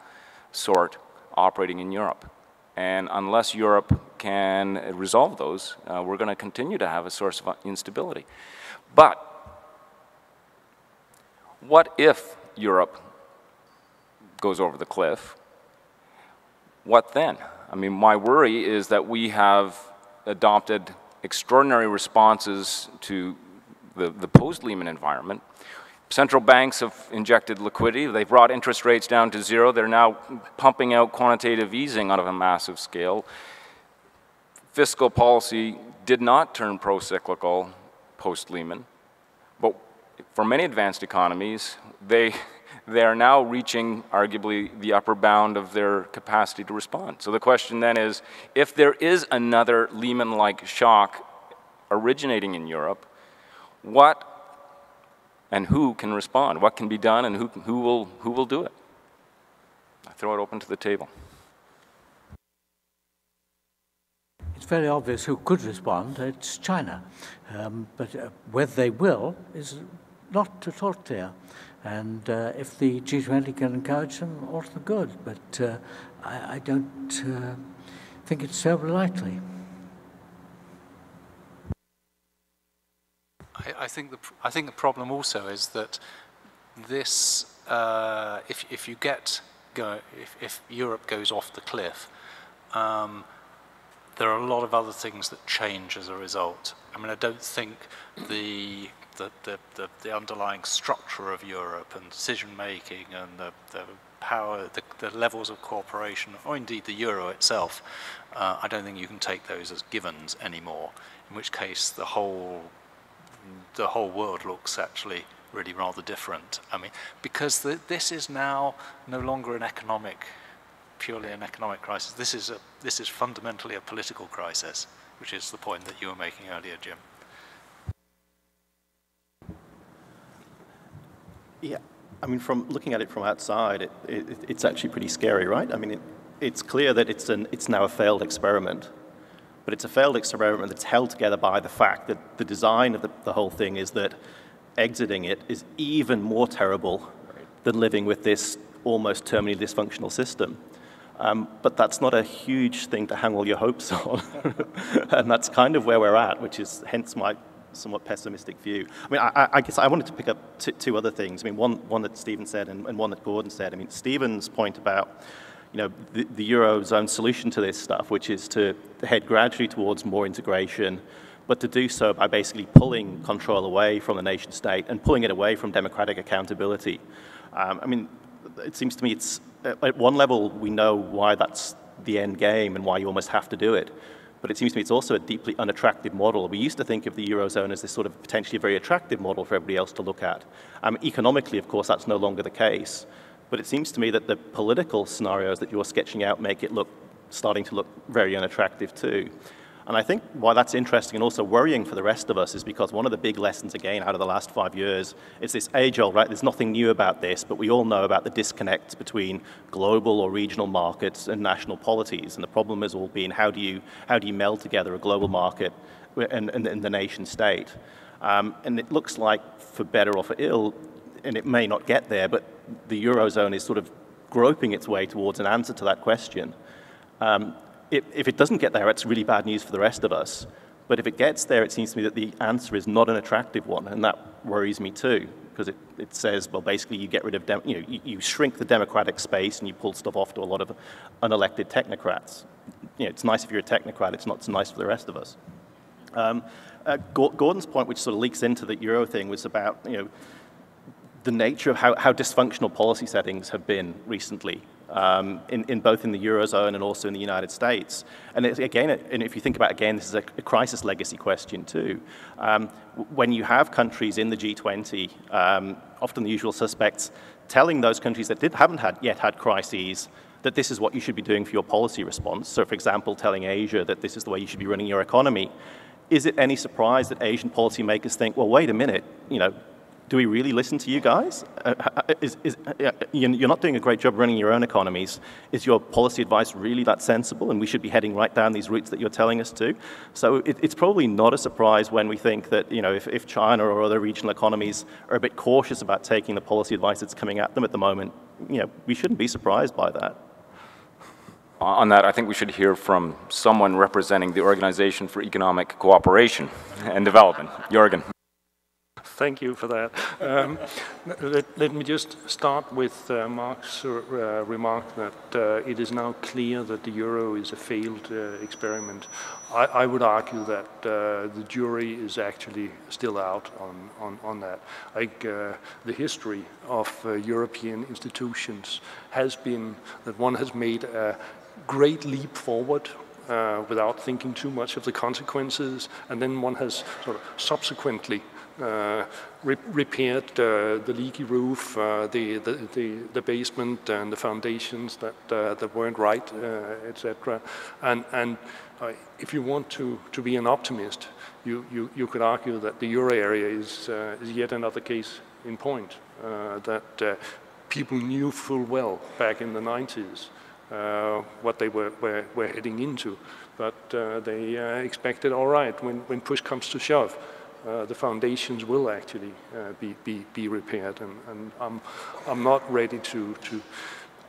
sort operating in Europe. And unless Europe can resolve those, uh, we're going to continue to have a source of instability. But what if Europe goes over the cliff? What then? I mean, my worry is that we have adopted extraordinary responses to the, the post-Lehman environment. Central banks have injected liquidity. They've brought interest rates down to zero. They're now pumping out quantitative easing on a massive scale. Fiscal policy did not turn pro-cyclical post-Lehman. But for many advanced economies, they, they are now reaching arguably the upper bound of their capacity to respond. So the question then is, if there is another Lehman-like shock originating in Europe, what and who can respond? What can be done and who, who, will, who will do it? I throw it open to the table. It's very obvious who could respond. It's China. Um, but uh, whether they will is not at all clear. And uh, if the G20 can encourage them, all the good. But uh, I, I, don't uh, think it's so likely. I, I, think the I think the problem also is that this uh, if if you get go if, if Europe goes off the cliff. Um, there are a lot of other things that change as a result. I mean, I don't think the the, the, the, underlying structure of Europe and decision making and the, the power, the, levels of cooperation, or indeed the euro itself, uh, I don't think you can take those as givens anymore. In which case, the whole the whole world looks actually really rather different. I mean, because this is now no longer an economic, purely an economic crisis. This is a this is fundamentally a political crisis, which is the point that you were making earlier, Jim. Yeah, I mean, from looking at it from outside, it, it, it's actually pretty scary, right? I mean, it, it's clear that it's, an, it's now a failed experiment, but it's a failed experiment that's held together by the fact that the design of the, the whole thing is that exiting it is even more terrible than living with this almost terminally dysfunctional system. Um, but that's not a huge thing to hang all your hopes on. and that's kind of where we're at, which is hence my somewhat pessimistic view. I mean, I, I guess I wanted to pick up two other things. I mean, one, one that Stephen said and, and one that Gordon said. I mean, Stephen's point about you know, the, the Eurozone solution to this stuff, which is to head gradually towards more integration, but to do so by basically pulling control away from the nation state and pulling it away from democratic accountability. Um, I mean, it seems to me it's, at one level, we know why that's the end game and why you almost have to do it but it seems to me it's also a deeply unattractive model. We used to think of the Eurozone as this sort of potentially very attractive model for everybody else to look at. Um, economically, of course, that's no longer the case. But it seems to me that the political scenarios that you're sketching out make it look, starting to look very unattractive too. And I think why that's interesting and also worrying for the rest of us is because one of the big lessons, again, out of the last five years is this age old, right? There's nothing new about this, but we all know about the disconnect between global or regional markets and national polities. And the problem has all been how do you, how do you meld together a global market and, and, and the nation state? Um, and it looks like, for better or for ill, and it may not get there, but the Eurozone is sort of groping its way towards an answer to that question. Um, if, if it doesn't get there, it's really bad news for the rest of us. But if it gets there, it seems to me that the answer is not an attractive one, and that worries me too, because it, it says, well, basically you get rid of, dem- you know, you, you, shrink the democratic space and you pull stuff off to a lot of unelected technocrats. You know, it's nice if you're a technocrat, it's not so nice for the rest of us. Um, uh, Gordon's point, which sort of leaks into the Euro thing, was about, you know, the nature of how, how dysfunctional policy settings have been recently um, in, in, both in the Eurozone and also in the United States. And again, and if you think about again, this is a, a crisis legacy question too. Um, when you have countries in the G20, um, often the usual suspects, telling those countries that did, haven't had, yet had crises that this is what you should be doing for your policy response. So for example, telling Asia that this is the way you should be running your economy. Is it any surprise that Asian policymakers think, well, wait a minute, you know, do we really listen to you guys? Uh, uh is, is, uh, you're not doing a great job running your own economies. Is your policy advice really that sensible? And we should be heading right down these routes that you're telling us to. So it, it's probably not a surprise when we think that you know if, if China or other regional economies are a bit cautious about taking the policy advice that's coming at them at the moment. You know, we shouldn't be surprised by that. On that, I think we should hear from someone representing the Organization for Economic Cooperation and Development, Jorgen. Thank you for that. Um, let, let, me just start with uh, Mark's uh, remark that uh, it is now clear that the euro is a failed uh, experiment. I, I, would argue that uh, the jury is actually still out on, on, on that. I think uh, the history of European institutions has been that one has made a great leap forward without thinking too much of the consequences, and then one has sort of subsequently re repaired uh, the leaky roof, uh, the, the, the, the, basement and the foundations that, that weren't right, etc. And, and if you want to, to be an optimist, you, you, you could argue that the euro area is, is yet another case in point, that people knew full well back in the 90s uh, what they were, were, were, heading into. But uh, they uh, expected, all right, when, when push comes to shove, uh, the foundations will actually uh, be, be, be repaired. And, and I'm, I'm not ready to, to,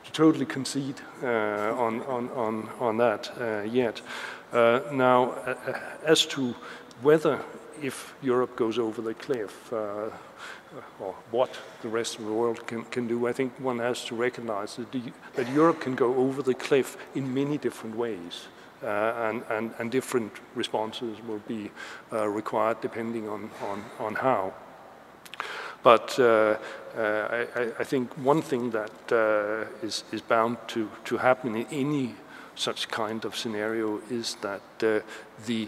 to totally concede uh, on, on, on, on that uh, yet. Uh, now, as to whether if Europe goes over the cliff, or what the rest of the world can, can do, I think one has to recognize that, the, that Europe can go over the cliff in many different ways. Uh, and, and, and, different responses will be uh, required depending on, on, on how. But uh, uh I, I, think one thing that uh, is is, bound to, to happen in any such kind of scenario is that uh, the,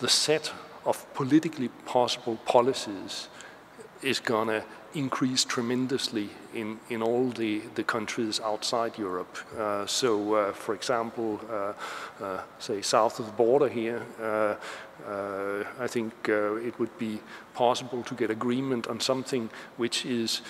the set of politically possible policies is going to increase tremendously in, in all the, the countries outside Europe. Uh, so, uh, for example, uh, uh say south of the border here, uh, uh, I think it would be possible to get agreement on something which is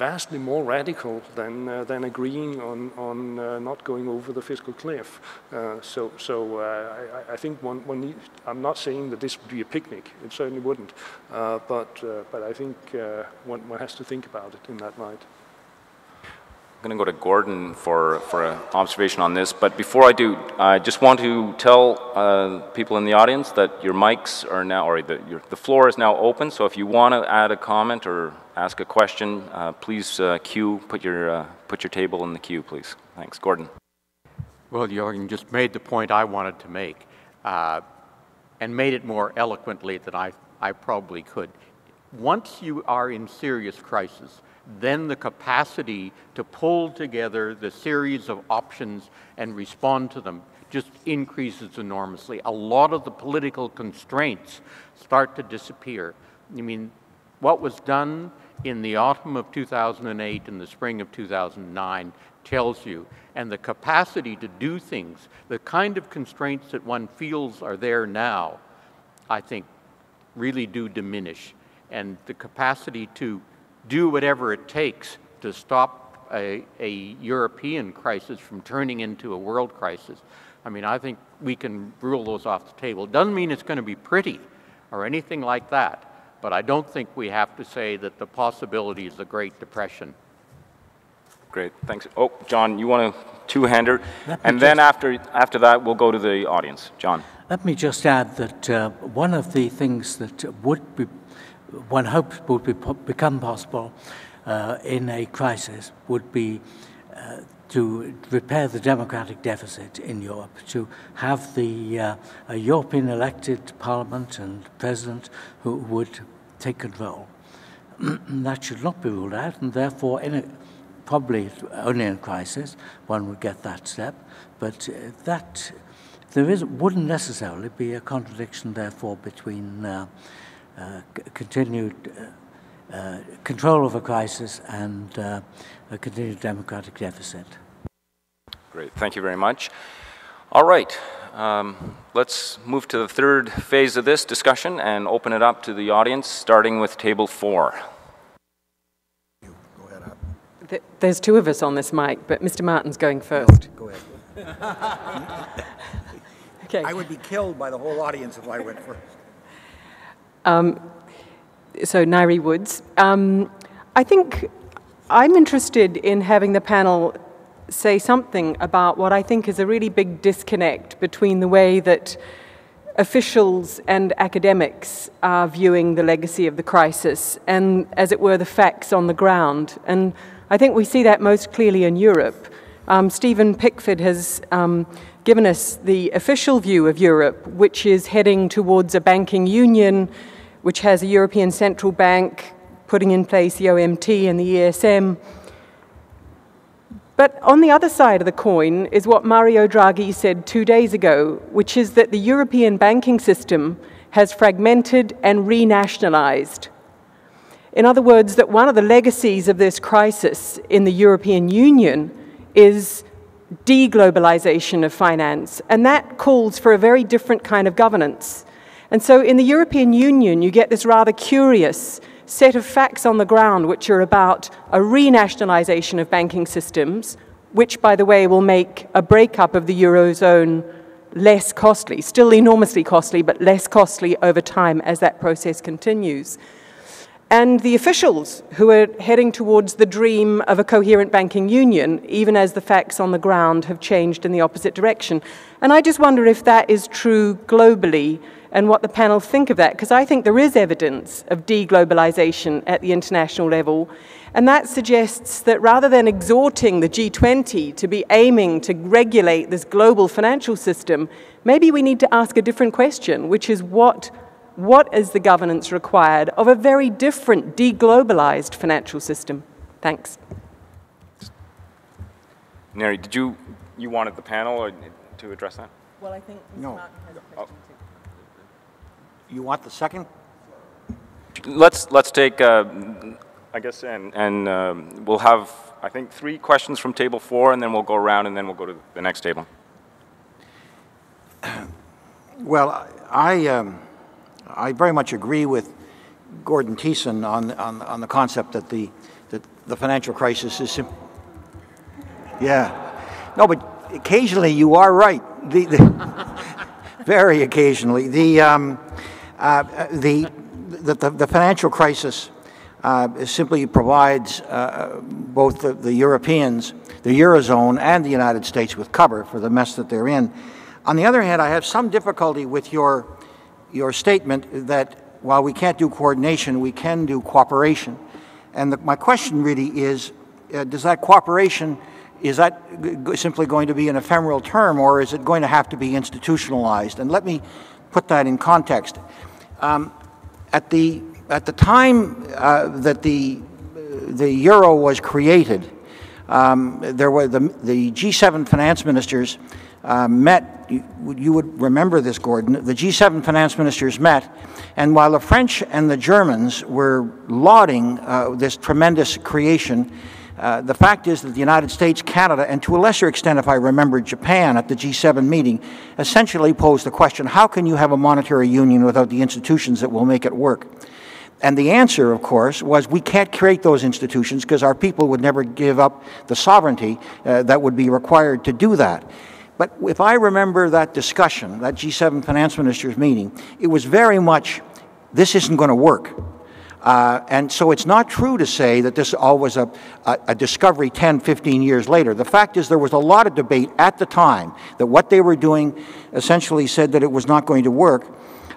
vastly more radical than, uh, than agreeing on, on uh, not going over the fiscal cliff. Uh, so so uh, I, I, think one, one needs, I'm not saying that this would be a picnic, it certainly wouldn't, uh, but, uh, but I think one, one has to think about it in that light. Going to go to Gordon for, for an observation on this, but before I do, I just want to tell uh, people in the audience that your mics are now, or the, your, the floor is now open, so if you want to add a comment or ask a question, uh, please uh, queue, put your, uh, put your table in the queue, please. Thanks. Gordon. Well, Jorgen just made the point I wanted to make, uh, and made it more eloquently than I, I probably could. Once you are in serious crisis, then the capacity to pull together the series of options and respond to them just increases enormously. A lot of the political constraints start to disappear. I mean, what was done in the autumn of 2008 and the spring of 2009 tells you, and the capacity to do things, the kind of constraints that one feels are there now, I think really do diminish. And the capacity to do whatever it takes to stop a, a European crisis from turning into a world crisis. I mean, I think we can rule those off the table. It doesn't mean it's going to be pretty or anything like that, but I don't think we have to say that the possibility is the Great Depression. Great, thanks. Oh, John, you want a two-hander? And then after, after that, we'll go to the audience. John. Let me just add that uh, one of the things that would be one hopes would be, become possible uh, in a crisis would be uh, to repair the democratic deficit in Europe, to have the uh, a European elected parliament and president who would take control. that should not be ruled out, and therefore, in a, probably only in crisis, one would get that step. But uh, that there is wouldn't necessarily be a contradiction, therefore, between uh, continued uh, uh, control of a crisis and a continued democratic deficit. Great, thank you very much. All right, um, let's move to the third phase of this discussion and open it up to the audience, starting with table four. There's two of us on this mic, but Mr. Martin's going first. No, go ahead. okay. I would be killed by the whole audience if I went first. Um, so Ngaire Woods. Um, I think I'm interested in having the panel say something about what I think is a really big disconnect between the way that officials and academics are viewing the legacy of the crisis and, as it were, the facts on the ground. And I think we see that most clearly in Europe. Um, Stephen Pickford has um, given us the official view of Europe, which is heading towards a banking union which has a European Central Bank putting in place the OMT and the ESM. But on the other side of the coin is what Mario Draghi said two days ago, which is that the European banking system has fragmented and renationalized. In other words, that one of the legacies of this crisis in the European Union is deglobalization of finance, and that calls for a very different kind of governance. And so in the European Union, you get this rather curious set of facts on the ground which are about a renationalization of banking systems, which, by the way, will make a breakup of the Eurozone less costly, still enormously costly, but less costly over time as that process continues. And the officials who are heading towards the dream of a coherent banking union, even as the facts on the ground have changed in the opposite direction. And I just wonder if that is true globally and what the panel think of that, because I think there is evidence of deglobalization at the international level. And that suggests that rather than exhorting the G20 to be aiming to regulate this global financial system, maybe we need to ask a different question, which is what, what is the governance required of a very different, deglobalized financial system? Thanks. Neri, did you, you wanted the panel to address that? Well, I think Mr. No. Martin has a question too. You want the second? Let's, let's take, uh, I guess, and, and um, we'll have, I think, three questions from table four, and then we'll go around, and then we'll go to the next table. Well, I, um, I very much agree with Gordon Thiessen on, on, on the concept that the, that the financial crisis is sim- yeah. No, but occasionally you are right. The, the very occasionally. The, um, uh, the, the, the, financial crisis uh, simply provides uh, both the, the, Europeans, the Eurozone, and the United States with cover for the mess that they're in. On the other hand, I have some difficulty with your, your statement that while we can't do coordination, we can do cooperation. And the, my question really is, uh, does that cooperation, is that simply going to be an ephemeral term or is it going to have to be institutionalized? And let me put that in context. Um, at, the, at the time uh, that the, the euro was created, um, there were the, the G7 finance ministers uh, met, you, you, would remember this, Gordon, the G7 finance ministers met, and while the French and the Germans were lauding uh, this tremendous creation, uh, the fact is that the United States, Canada, and to a lesser extent, if I remember, Japan at the G7 meeting, essentially posed the question how can you have a monetary union without the institutions that will make it work? And the answer, of course, was we can't create those institutions because our people would never give up the sovereignty uh, that would be required to do that. But if I remember that discussion, that G7 finance ministers meeting, it was very much this isn't going to work. Uh, and so it's not true to say that this was a, a, a, discovery 10, 15 years later. The fact is there was a lot of debate at the time that what they were doing essentially said that it was not going to work.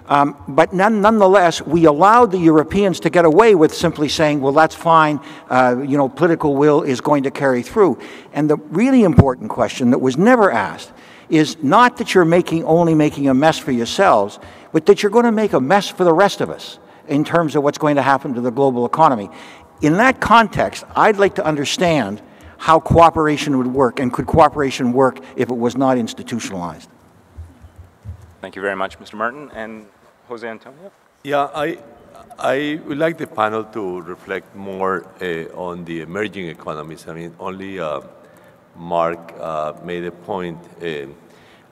Um, but none, nonetheless, we allowed the Europeans to get away with simply saying, well, that's fine, uh, you know, political will is going to carry through. And the really important question that was never asked is not that you're making, only making a mess for yourselves, but that you're going to make a mess for the rest of us in terms of what's going to happen to the global economy. In that context, I'd like to understand how cooperation would work, and could cooperation work if it was not institutionalized? Thank you very much, Mr. Martin. And Jose Antonio? Yeah, I, I would like the panel to reflect more uh, on the emerging economies. I mean, only uh, Mark uh, made a point. Uh,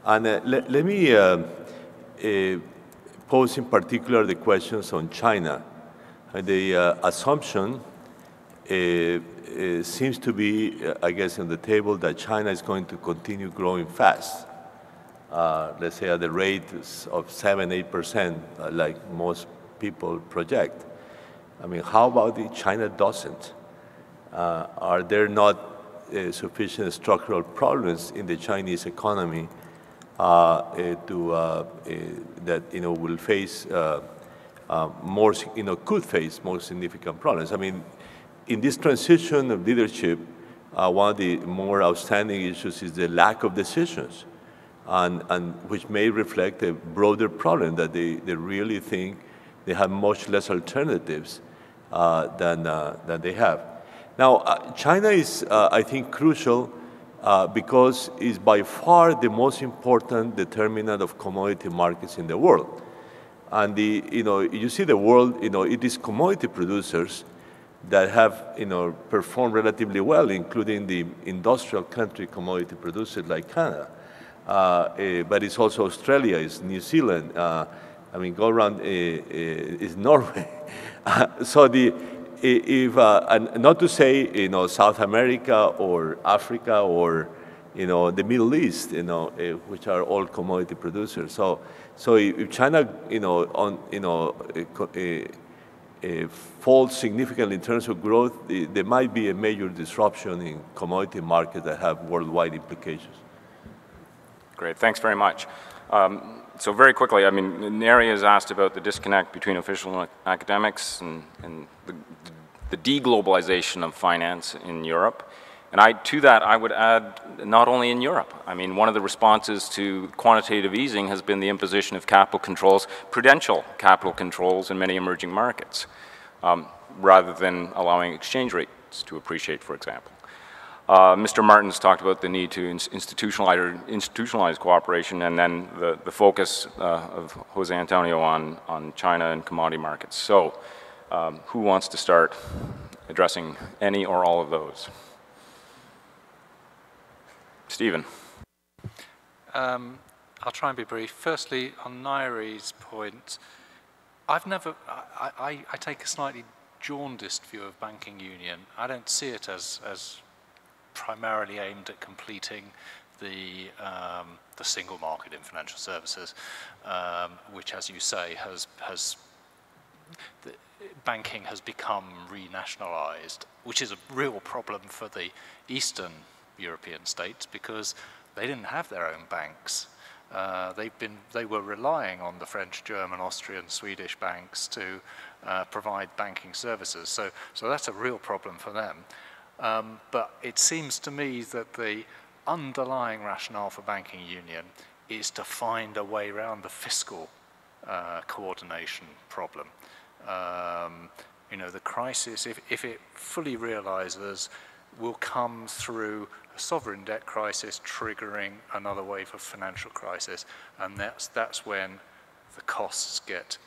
and uh, let, me uh, pose in particular the questions on China. The uh, assumption uh, uh, seems to be, I guess, on the table that China is going to continue growing fast. Uh, let's say at the rate of 7 8%, uh, like most people project. I mean, how about if China doesn't? Uh, are there not sufficient structural problems in the Chinese economy uh, to uh, that you know will face uh, more you know could face more significant problems. I mean, in this transition of leadership, one of the more outstanding issues is the lack of decisions, and and which may reflect a broader problem that they, they really think they have much less alternatives uh, than, uh, than they have. Now, uh, China is, I think, crucial uh, because it's by far the most important determinant of commodity markets in the world. And the, you know, you see the world, you know, it is commodity producers that have, you know, performed relatively well, including the industrial country commodity producers like Canada. Uh, uh, but it's also Australia, it's New Zealand, uh, I mean, go around, uh, uh, is Norway. so the, if, uh, and not to say, you know, South America or Africa or you know, the Middle East, you know, uh, which are all commodity producers. So, so if China, you know, on, you know, uh, falls significantly in terms of growth, there might be a major disruption in commodity markets that have worldwide implications. Great, thanks very much. Um, so very quickly, I mean, Neri has asked about the disconnect between official academics and, and the, the deglobalization of finance in Europe. And I, to that, I would add not only in Europe. I mean, one of the responses to quantitative easing has been the imposition of capital controls, prudential capital controls in many emerging markets, um, rather than allowing exchange rates to appreciate, for example. Uh, Mr. Martins talked about the need to institutionalize, institutionalize cooperation and then the, the focus uh, of Jose Antonio on, on China and commodity markets. So, um, who wants to start addressing any or all of those? Stephen. Um, I'll try and be brief. Firstly, on Nairi's point, I've never, I, I, I, take a slightly jaundiced view of banking union. I don't see it as, as primarily aimed at completing the, um, the single market in financial services, um, which, as you say, has, has the, banking has become renationalized, which is a real problem for the Eastern European states because they didn't have their own banks. Uh, they've been, they were relying on the French, German, Austrian, Swedish banks to uh, provide banking services. So, so that's a real problem for them. Um, but it seems to me that the underlying rationale for banking union is to find a way around the fiscal uh, coordination problem. Um, you know, the crisis, if, if it fully realizes, will come through a sovereign debt crisis triggering another wave of financial crisis. And that's, that's when the costs get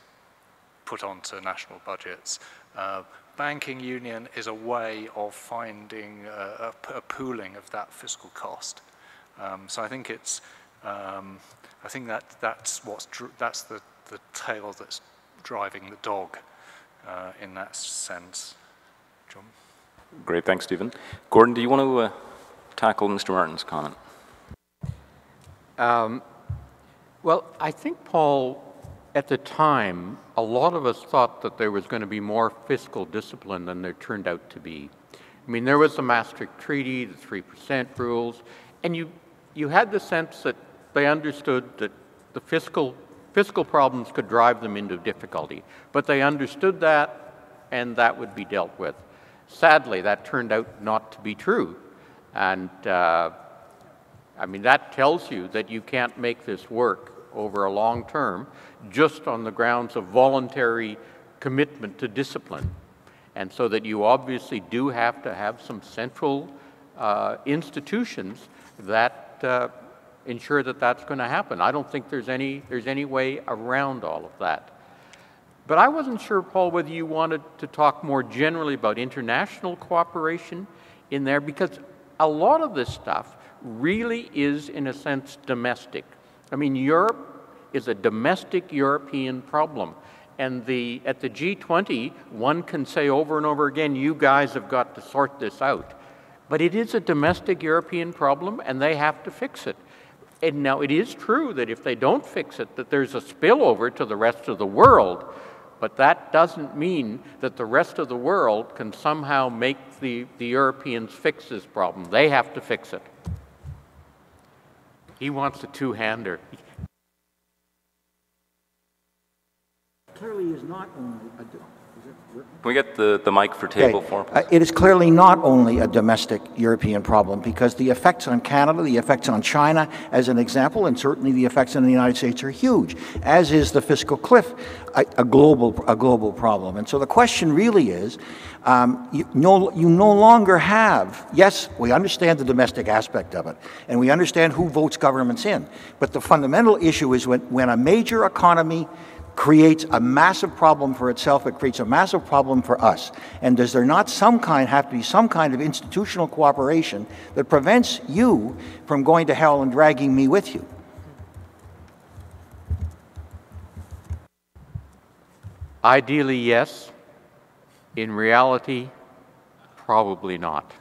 put onto national budgets. Uh, banking union is a way of finding a, a, pooling of that fiscal cost. Um, so I think it's, um, I think that that's what's that's the, the tail that's driving the dog uh, in that sense. John. Great, thanks, Stephen. Gordon, do you want to uh, tackle Mr. Martin's comment? Um, well, I think, Paul, at the time, a lot of us thought that there was going to be more fiscal discipline than there turned out to be. I mean, there was the Maastricht Treaty, the 3% rules, and you, you had the sense that they understood that the fiscal, fiscal problems could drive them into difficulty. But they understood that, and that would be dealt with. Sadly, that turned out not to be true. And uh, I mean, that tells you that you can't make this work over a long term just on the grounds of voluntary commitment to discipline. And so that you obviously do have to have some central uh, institutions that uh, ensure that that's going to happen. I don't think there's any, there's any way around all of that. But I wasn't sure, Paul, whether you wanted to talk more generally about international cooperation in there, because a lot of this stuff really is, in a sense, domestic. I mean, Europe is a domestic European problem. And the, at the G20, one can say over and over again, you guys have got to sort this out. But it is a domestic European problem, and they have to fix it. And now it is true that if they don't fix it, that there's a spillover to the rest of the world. But that doesn't mean that the rest of the world can somehow make the, the Europeans fix this problem. They have to fix it. He wants a two-hander. Clearly is not only a can we get the, the mic for table okay. four? Uh, it is clearly not only a domestic European problem because the effects on Canada, the effects on China, as an example, and certainly the effects on the United States are huge, as is the fiscal cliff, a, a global, a global problem. And so the question really is, um, you, no, you no longer have, yes, we understand the domestic aspect of it, and we understand who votes governments in, but the fundamental issue is when, when a major economy creates a massive problem for itself, it creates a massive problem for us. And does there not some kind have to be some kind of institutional cooperation that prevents you from going to hell and dragging me with you? Ideally, yes. In reality, probably not.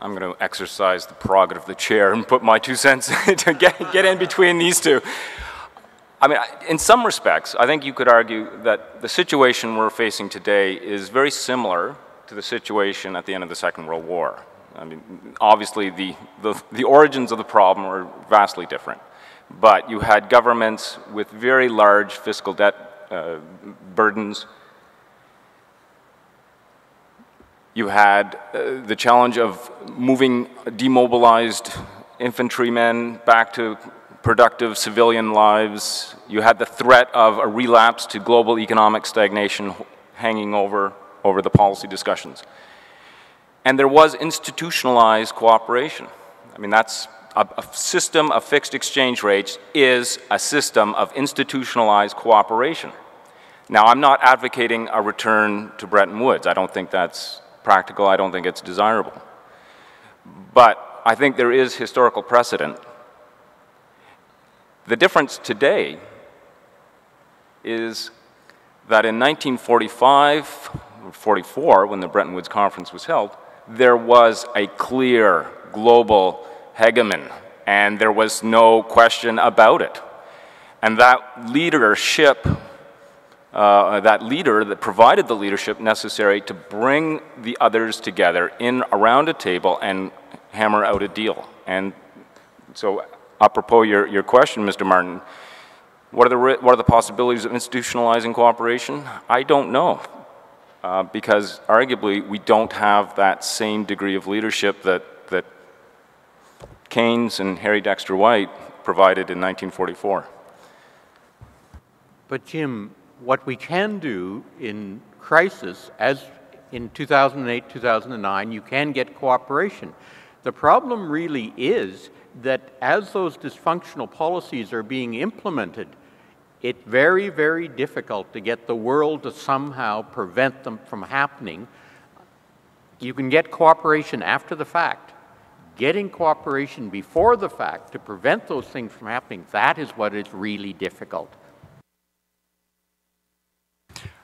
I'm going to exercise the prerogative of the chair and put my two cents to get, get in between these two. I mean, in some respects, I think you could argue that the situation we're facing today is very similar to the situation at the end of the Second World War. I mean, obviously, the, the, the origins of the problem are vastly different. But you had governments with very large fiscal debt uh, burdens, You had uh, the challenge of moving demobilized infantrymen back to productive civilian lives. You had the threat of a relapse to global economic stagnation hanging over, over the policy discussions. And there was institutionalized cooperation. I mean, that's a, a system of fixed exchange rates is a system of institutionalized cooperation. Now, I'm not advocating a return to Bretton Woods. I don't think that's practical. I don't think it's desirable. But I think there is historical precedent. The difference today is that in 1945 or 44, when the Bretton Woods Conference was held, there was a clear global hegemon, and there was no question about it. And that leadership uh, that leader that provided the leadership necessary to bring the others together in around a table and hammer out a deal. And so, apropos your, your question, Mr. Martin, what are, the, what are the possibilities of institutionalizing cooperation? I don't know. Uh, because arguably we don't have that same degree of leadership that, that Keynes and Harry Dexter White provided in 1944. But Jim, what we can do in crisis, as in 2008, 2009, you can get cooperation. The problem really is that as those dysfunctional policies are being implemented, it's very, very difficult to get the world to somehow prevent them from happening. You can get cooperation after the fact. Getting cooperation before the fact to prevent those things from happening, that is what is really difficult.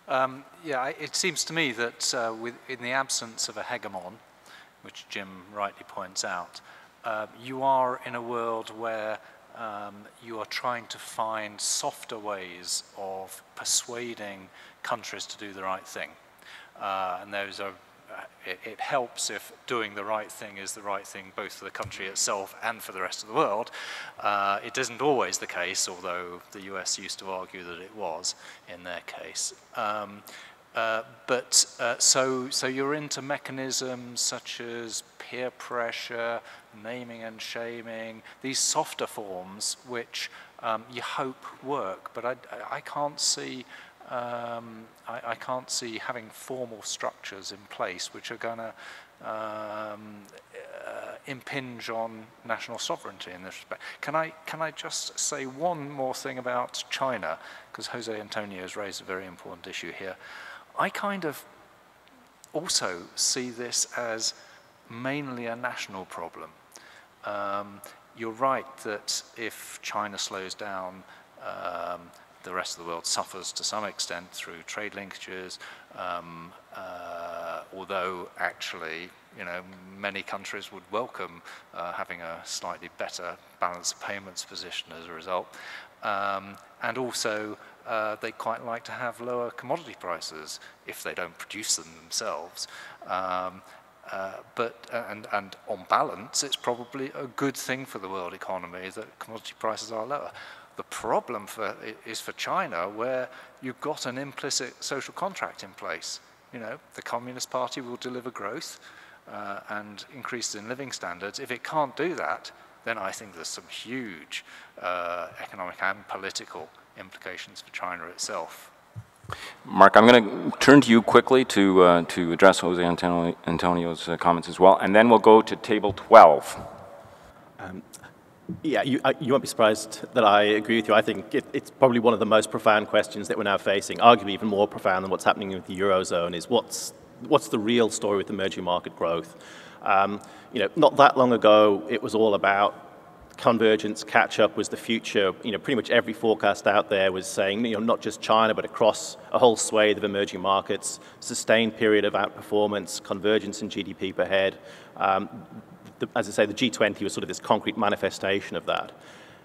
Um, yeah, it seems to me that uh, with, in the absence of a hegemon, which Jim rightly points out, uh, you are in a world where um, you are trying to find softer ways of persuading countries to do the right thing. Uh, and those are it, it, helps if doing the right thing is the right thing both for the country itself and for the rest of the world. Uh, it isn't always the case, although the US used to argue that it was in their case. Um, uh, but uh, so, so you're into mechanisms such as peer pressure, naming and shaming, these softer forms which um, you hope work, but I, I can't see um, I, I, can't see having formal structures in place which are going to um, uh, impinge on national sovereignty in this respect. Can I, can I just say one more thing about China? Because Jose Antonio has raised a very important issue here. I kind of also see this as mainly a national problem. Um, you're right that if China slows down, um, the rest of the world suffers to some extent through trade linkages, um, uh, although actually, you know, many countries would welcome uh, having a slightly better balance of payments position as a result. Um, and also, uh, they quite like to have lower commodity prices if they don't produce them themselves. Um, uh, but uh, and and on balance, it's probably a good thing for the world economy that commodity prices are lower. The problem for, is for China, where you've got an implicit social contract in place. You know, the Communist Party will deliver growth uh, and increases in living standards. If it can't do that, then I think there's some huge uh, economic and political implications for China itself. Mark, I'm going to turn to you quickly to, uh, to address Jose Antonio, Antonio's uh, comments as well, and then we'll go to table 12. Um, yeah, you, uh, you won't be surprised that I agree with you. I think it, it's probably one of the most profound questions that we're now facing, arguably even more profound than what's happening with the Eurozone, is what's, what's the real story with emerging market growth? Um, you know, not that long ago, it was all about convergence, catch up was the future. You know, pretty much every forecast out there was saying, you know, not just China, but across a whole swathe of emerging markets, sustained period of outperformance, convergence in GDP per head. Um, the, as I say, the G20 was sort of this concrete manifestation of that.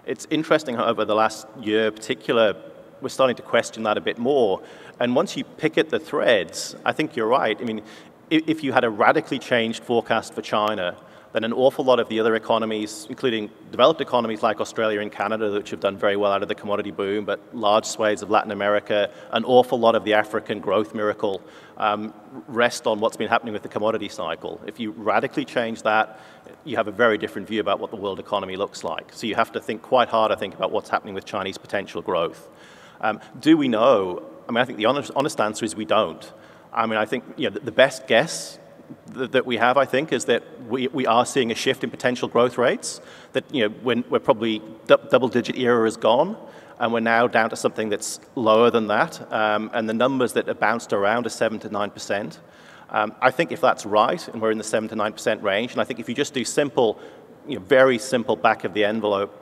It's interesting, however, the last year in particular, we're starting to question that a bit more. And once you pick at the threads, I think you're right. I mean, if you had a radically changed forecast for China, then an awful lot of the other economies, including developed economies like Australia and Canada, which have done very well out of the commodity boom, but large swathes of Latin America, an awful lot of the African growth miracle um, rest on what's been happening with the commodity cycle. If you radically change that, you have a very different view about what the world economy looks like. So you have to think quite hard, I think, about what's happening with Chinese potential growth. Um, do we know? I mean, I think the honest, honest answer is we don't. I mean, I think you know, the best guess that we have, I think, is that we, we are seeing a shift in potential growth rates. That you know, when we're probably double-digit era is gone, and we're now down to something that's lower than that. Um, and the numbers that have bounced around are seven to nine percent. Um, I think if that's right, and we're in the seven to nine percent range, and I think if you just do simple, you know, very simple back of the envelope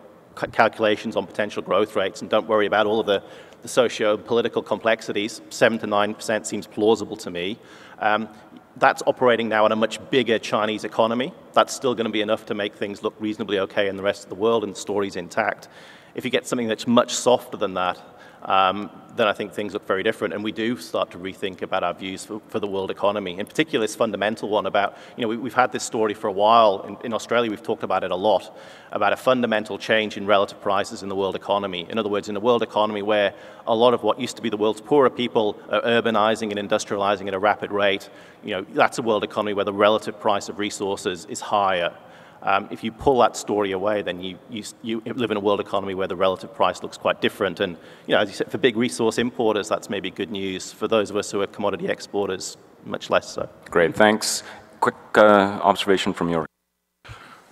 calculations on potential growth rates, and don't worry about all of the the socio-political complexities, 7 to 9% seems plausible to me. Um, that's operating now in a much bigger Chinese economy. That's still going to be enough to make things look reasonably okay in the rest of the world and the story's intact. If you get something that's much softer than that, um, then I think things look very different. And we do start to rethink about our views for, for the world economy. In particular, this fundamental one about, you know, we, have had this story for a while. In, in, Australia, we've talked about it a lot, about a fundamental change in relative prices in the world economy. In other words, in a world economy where a lot of what used to be the world's poorer people are urbanizing and industrializing at a rapid rate, you know, that's a world economy where the relative price of resources is higher. Um, if you pull that story away, then you, you, you, live in a world economy where the relative price looks quite different. And, you know, as you said, for big resource importers, that's maybe good news. For those of us who are commodity exporters, much less so. Great, thanks. Quick uh, observation from your.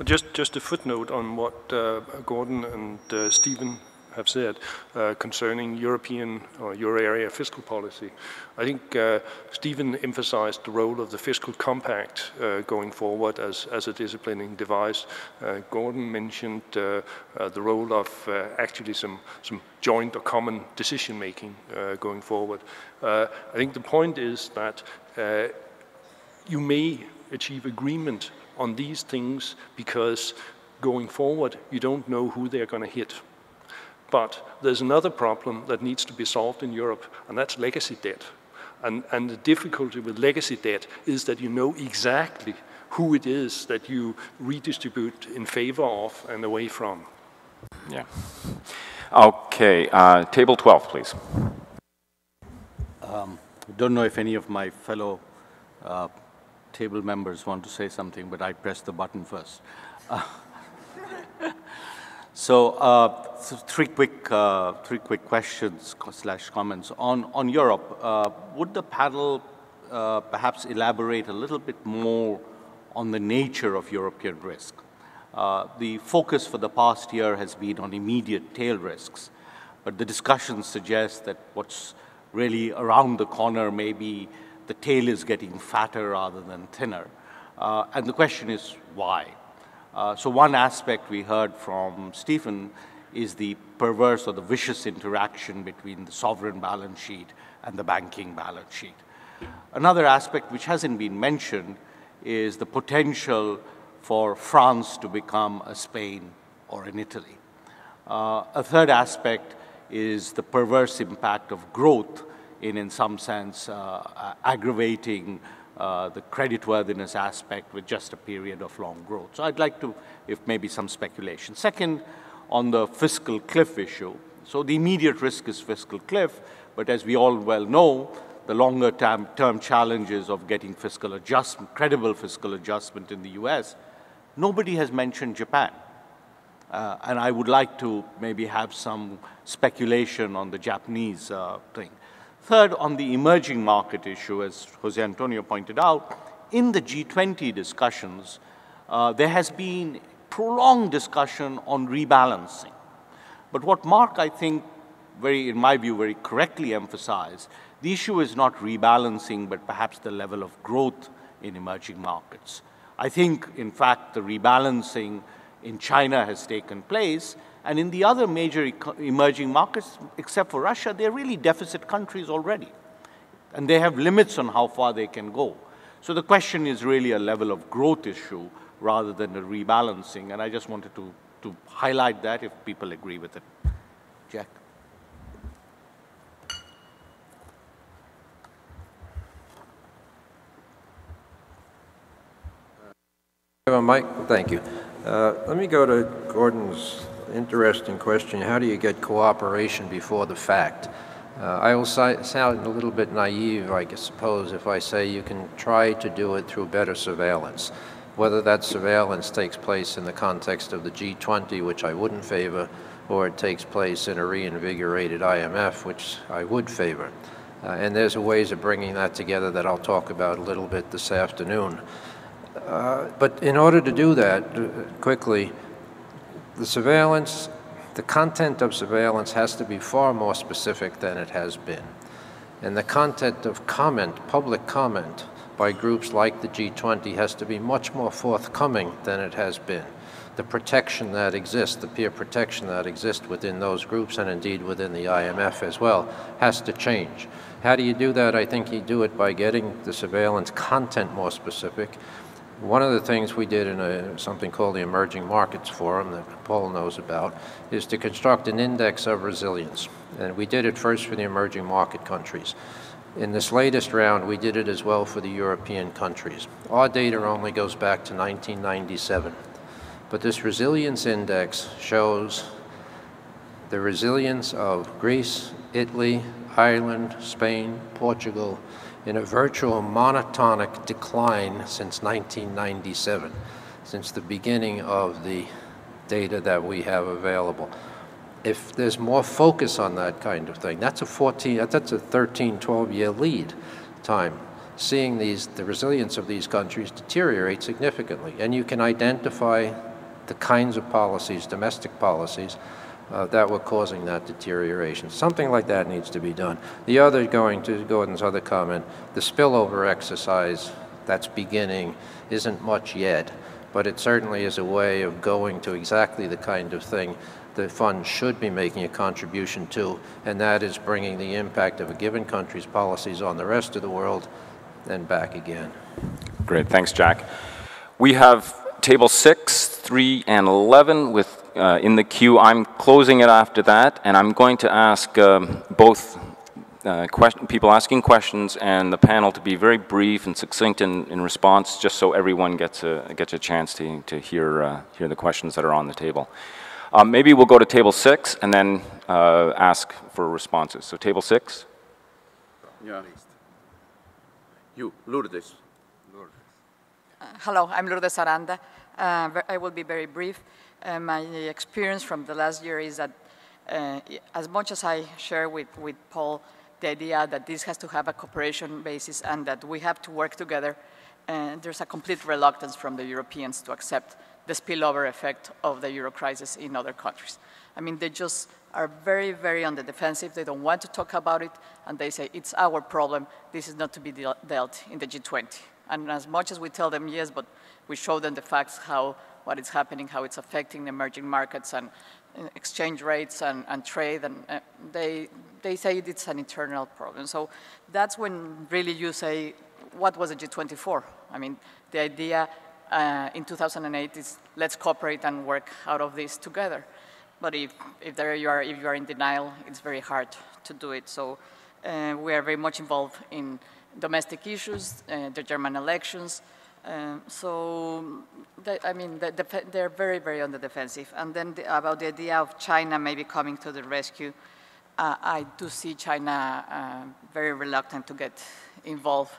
Just, just a footnote on what uh, Gordon and uh, Stephen have said uh, concerning European or euro area fiscal policy. I think uh, Stephen emphasized the role of the fiscal compact uh, going forward as, as a disciplining device. Uh, Gordon mentioned uh, uh, the role of actually some, some joint or common decision making going forward. I think the point is that you may achieve agreement on these things because going forward you don't know who they're going to hit. But there's another problem that needs to be solved in Europe, and that's legacy debt. And, and the difficulty with legacy debt is that you know exactly who it is that you redistribute in favor of and away from. Yeah. Okay, uh, table 12, please. Um, don't know if any of my fellow uh, table members want to say something, but I pressed the button first. Uh, so, uh, three quick, uh, three quick questions slash comments on on Europe. Uh, would the panel uh, perhaps elaborate a little bit more on the nature of European risk? Uh, the focus for the past year has been on immediate tail risks, but the discussions suggest that what's really around the corner maybe the tail is getting fatter rather than thinner. Uh, and the question is why? Uh, so one aspect we heard from Stephen is the perverse or the vicious interaction between the sovereign balance sheet and the banking balance sheet. Another aspect which hasn't been mentioned is the potential for France to become a Spain or an Italy. Uh, a third aspect is the perverse impact of growth in, in some sense, uh, aggravating uh, the creditworthiness aspect with just a period of long growth. So I'd like to, if maybe some speculation. Second, on the fiscal cliff issue. So the immediate risk is fiscal cliff, but as we all well know, the longer term, term challenges of getting fiscal adjustment, credible fiscal adjustment in the US, nobody has mentioned Japan. Uh, and I would like to maybe have some speculation on the Japanese uh, thing. Third, on the emerging market issue, as Jose Antonio pointed out, in the G20 discussions, uh, there has been prolonged discussion on rebalancing. But what Mark, I think, very, in my view, very correctly emphasized, the issue is not rebalancing, but perhaps the level of growth in emerging markets. I think, in fact, the rebalancing in China has taken place. And in the other major emerging markets, except for Russia, they're really deficit countries already. And they have limits on how far they can go. So the question is really a level of growth issue rather than a rebalancing. And I just wanted to, to highlight that if people agree with it. Jack. Mike, thank you. Uh, let me go to Gordon's interesting question. How do you get cooperation before the fact? Uh, I will si sound a little bit naive, I suppose, if I say you can try to do it through better surveillance. Whether that surveillance takes place in the context of the G20, which I wouldn't favor, or it takes place in a reinvigorated IMF, which I would favor. Uh, and there's ways of bringing that together that I'll talk about a little bit this afternoon. Uh, but in order to do that uh, quickly, the surveillance, the content of surveillance has to be far more specific than it has been. And the content of comment, public comment, by groups like the G20 has to be much more forthcoming than it has been. The protection that exists, the peer protection that exists within those groups and indeed within the IMF as well, has to change. How do you do that? I think you do it by getting the surveillance content more specific, one of the things we did in a, something called the Emerging Markets Forum that Paul knows about is to construct an index of resilience. And we did it first for the emerging market countries. In this latest round, we did it as well for the European countries. Our data only goes back to 1997. But this resilience index shows the resilience of Greece, Italy, Ireland, Spain, Portugal, in a virtual monotonic decline since 1997, since the beginning of the data that we have available. If there's more focus on that kind of thing, that's a 14, that's a 13, 12 year lead time. Seeing these, the resilience of these countries deteriorate significantly. And you can identify the kinds of policies, domestic policies, uh, that were causing that deterioration. Something like that needs to be done. The other, going to Gordon's other comment, the spillover exercise that's beginning isn't much yet, but it certainly is a way of going to exactly the kind of thing the fund should be making a contribution to, and that is bringing the impact of a given country's policies on the rest of the world and back again. Great, thanks, Jack. We have table six, three, and 11 with uh, in the queue. I'm closing it after that, and I'm going to ask um, both uh, people asking questions and the panel to be very brief and succinct in, in response, just so everyone gets a, gets a chance to, to hear, uh, hear the questions that are on the table. Um, maybe we'll go to table six and then uh, ask for responses. So table six. Yeah. You, Lourdes. Lourdes. Uh, hello, I'm Lourdes Aranda. Uh, I will be very brief. Uh, my experience from the last year is that uh, as much as I share with, with Paul the idea that this has to have a cooperation basis and that we have to work together, uh, there's a complete reluctance from the Europeans to accept the spillover effect of the euro crisis in other countries. I mean, they just are very, very on the defensive. They don't want to talk about it, and they say, it's our problem. This is not to be de dealt in the G20. And as much as we tell them yes, but we show them the facts how what is happening, how it's affecting the emerging markets and uh, exchange rates and, and trade, and uh, they, they say it's an internal problem. So that's when really you say, what was G20 for? I mean, the idea uh, in 2008 is let's cooperate and work out of this together. But if, if, there you are, if you are in denial, it's very hard to do it. So uh, we are very much involved in domestic issues, uh, the German elections, um, so, they, I mean, the, the, they're very, very on the defensive. And then the, about the idea of China maybe coming to the rescue, uh, I do see China uh, very reluctant to get involved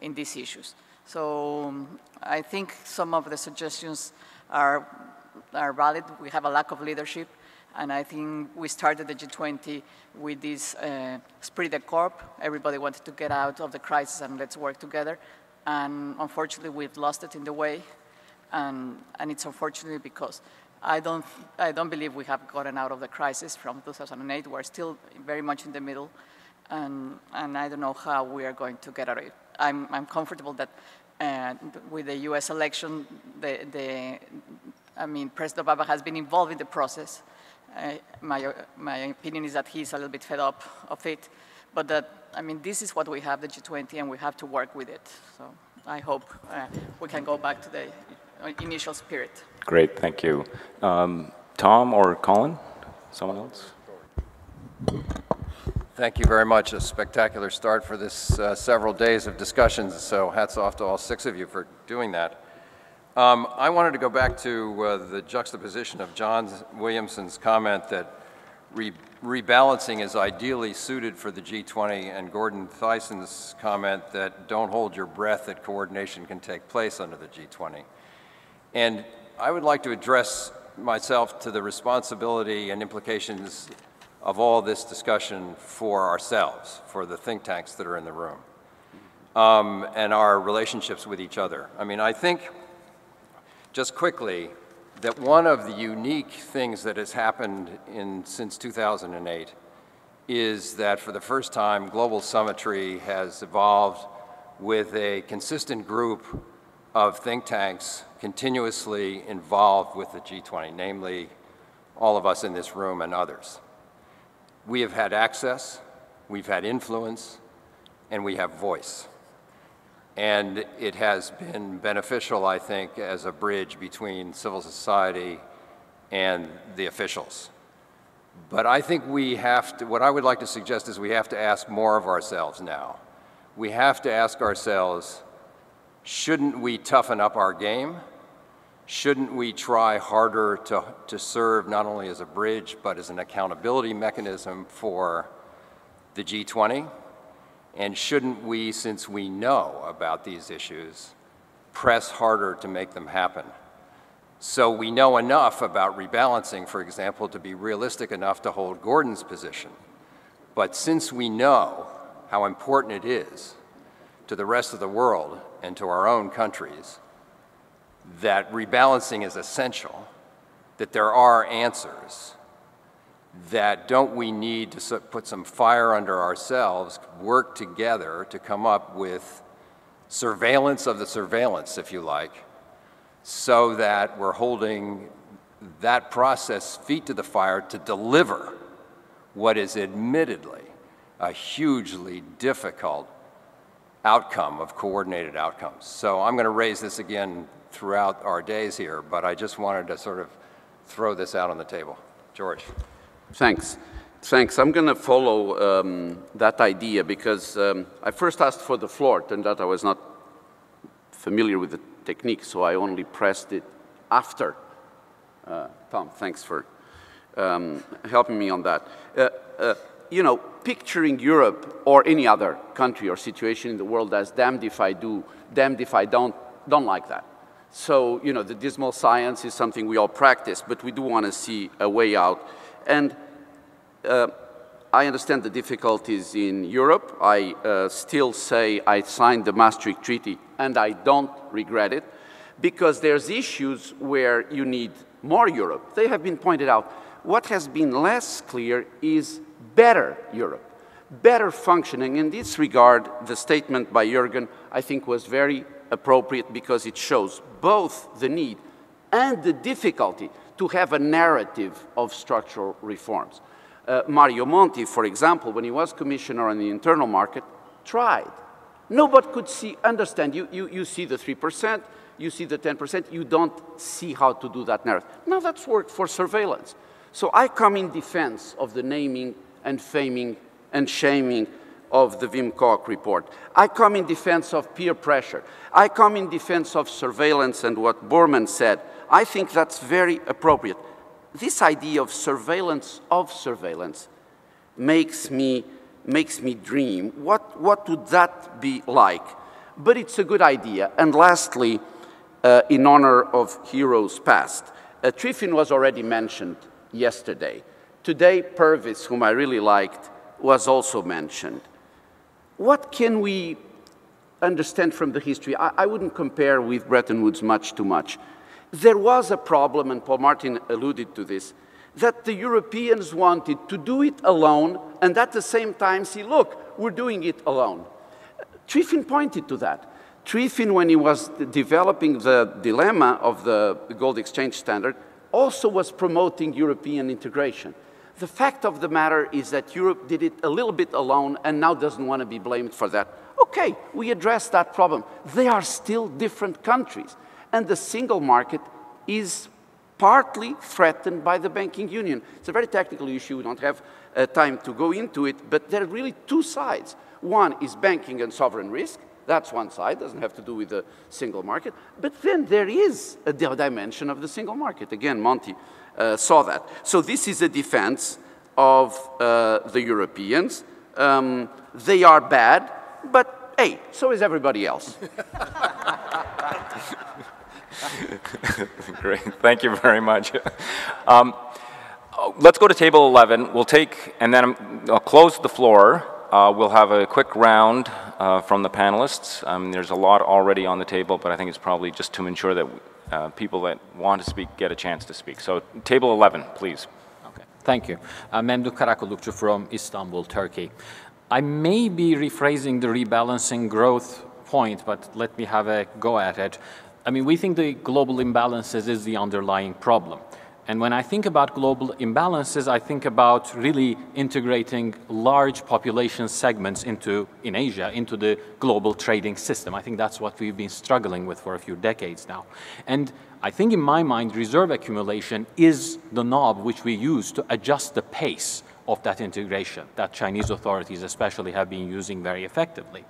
in these issues. So um, I think some of the suggestions are, are valid. We have a lack of leadership. And I think we started the G20 with this uh, esprit de corps. Everybody wanted to get out of the crisis and let's work together and unfortunately we've lost it in the way, and, and it's unfortunate because I don't, I don't believe we have gotten out of the crisis from 2008. We're still very much in the middle, and, and I don't know how we are going to get out of it. I'm, I'm comfortable that uh, with the U.S. election, the, the, I mean, President Obama has been involved in the process. Uh, my, my opinion is that he's a little bit fed up of it, but that, I mean, this is what we have, the G20, and we have to work with it. So I hope uh, we can go back to the initial spirit. Great, thank you. Um, Tom or Colin? Someone else? Thank you very much. A spectacular start for this uh, several days of discussions, so hats off to all six of you for doing that. Um, I wanted to go back to uh, the juxtaposition of John Williamson's comment that re rebalancing is ideally suited for the G20 and Gordon Thiessen's comment that don't hold your breath that coordination can take place under the G20. And I would like to address myself to the responsibility and implications of all this discussion for ourselves, for the think tanks that are in the room, um, and our relationships with each other. I mean, I think, just quickly, that one of the unique things that has happened in, since 2008 is that for the first time, global summitry has evolved with a consistent group of think tanks continuously involved with the G20, namely all of us in this room and others. We have had access, we've had influence, and we have voice. And it has been beneficial, I think, as a bridge between civil society and the officials. But I think we have to, what I would like to suggest is we have to ask more of ourselves now. We have to ask ourselves, shouldn't we toughen up our game? Shouldn't we try harder to, to serve not only as a bridge, but as an accountability mechanism for the G20? And shouldn't we, since we know about these issues, press harder to make them happen? So we know enough about rebalancing, for example, to be realistic enough to hold Gordon's position. But since we know how important it is to the rest of the world and to our own countries, that rebalancing is essential, that there are answers, that don't we need to put some fire under ourselves, work together to come up with surveillance of the surveillance, if you like, so that we're holding that process feet to the fire to deliver what is admittedly a hugely difficult outcome of coordinated outcomes. So I'm going to raise this again throughout our days here, but I just wanted to sort of throw this out on the table. George. Thanks. Thanks. I'm going to follow um, that idea because um, I first asked for the floor. Turned out I was not familiar with the technique, so I only pressed it after. Uh, Tom, thanks for um, helping me on that. Uh, uh, you know, picturing Europe or any other country or situation in the world as damned if I do, damned if I don't, don't like that. So, you know, the dismal science is something we all practice, but we do want to see a way out. And uh, I understand the difficulties in Europe. I uh, still say I signed the Maastricht Treaty, and I don't regret it, because there's issues where you need more Europe. They have been pointed out. What has been less clear is better Europe, better functioning. In this regard, the statement by Jürgen, I think, was very appropriate because it shows both the need and the difficulty to have a narrative of structural reforms. Uh, Mario Monti, for example, when he was commissioner on the internal market, tried. Nobody could see, understand. You, you, you see the 3%, you see the 10%, you don't see how to do that narrative. Now that's work for surveillance. So I come in defense of the naming and faming and shaming of the Wim Kok report. I come in defense of peer pressure. I come in defense of surveillance and what Borman said. I think that's very appropriate. This idea of surveillance of surveillance makes me, makes me dream. What, what would that be like? But it's a good idea. And lastly, uh, in honor of heroes past, uh, Triffin was already mentioned yesterday. Today, Purvis, whom I really liked, was also mentioned. What can we understand from the history? I, I wouldn't compare with Bretton Woods much too much. There was a problem, and Paul Martin alluded to this, that the Europeans wanted to do it alone, and at the same time see, look, we're doing it alone. Triffin pointed to that. Triffin, when he was developing the dilemma of the gold exchange standard, also was promoting European integration. The fact of the matter is that Europe did it a little bit alone and now doesn't want to be blamed for that. Okay, we address that problem. They are still different countries. And the single market is partly threatened by the banking union. It's a very technical issue. We don't have uh, time to go into it, but there are really two sides. One is banking and sovereign risk, that's one side, doesn't have to do with the single market. But then there is a dimension of the single market. Again, Monti uh, saw that. So this is a defense of uh, the Europeans. Um, they are bad, but hey, so is everybody else. Great, thank you very much. Um, let's go to table 11. We'll take, and then I'll close the floor. Uh, we'll have a quick round uh, from the panelists. Um, there's a lot already on the table, but I think it's probably just to ensure that uh, people that want to speak get a chance to speak. So table 11, please. Okay, thank you. Uh, Memduh Karakullukçu from Istanbul, Turkey. I may be rephrasing the rebalancing growth point, but let me have a go at it. I mean, we think the global imbalances is the underlying problem. And when I think about global imbalances, I think about really integrating large population segments into, in Asia, into the global trading system. I think that's what we've been struggling with for a few decades now. And I think in my mind, reserve accumulation is the knob which we use to adjust the pace of that integration that Chinese authorities especially have been using very effectively.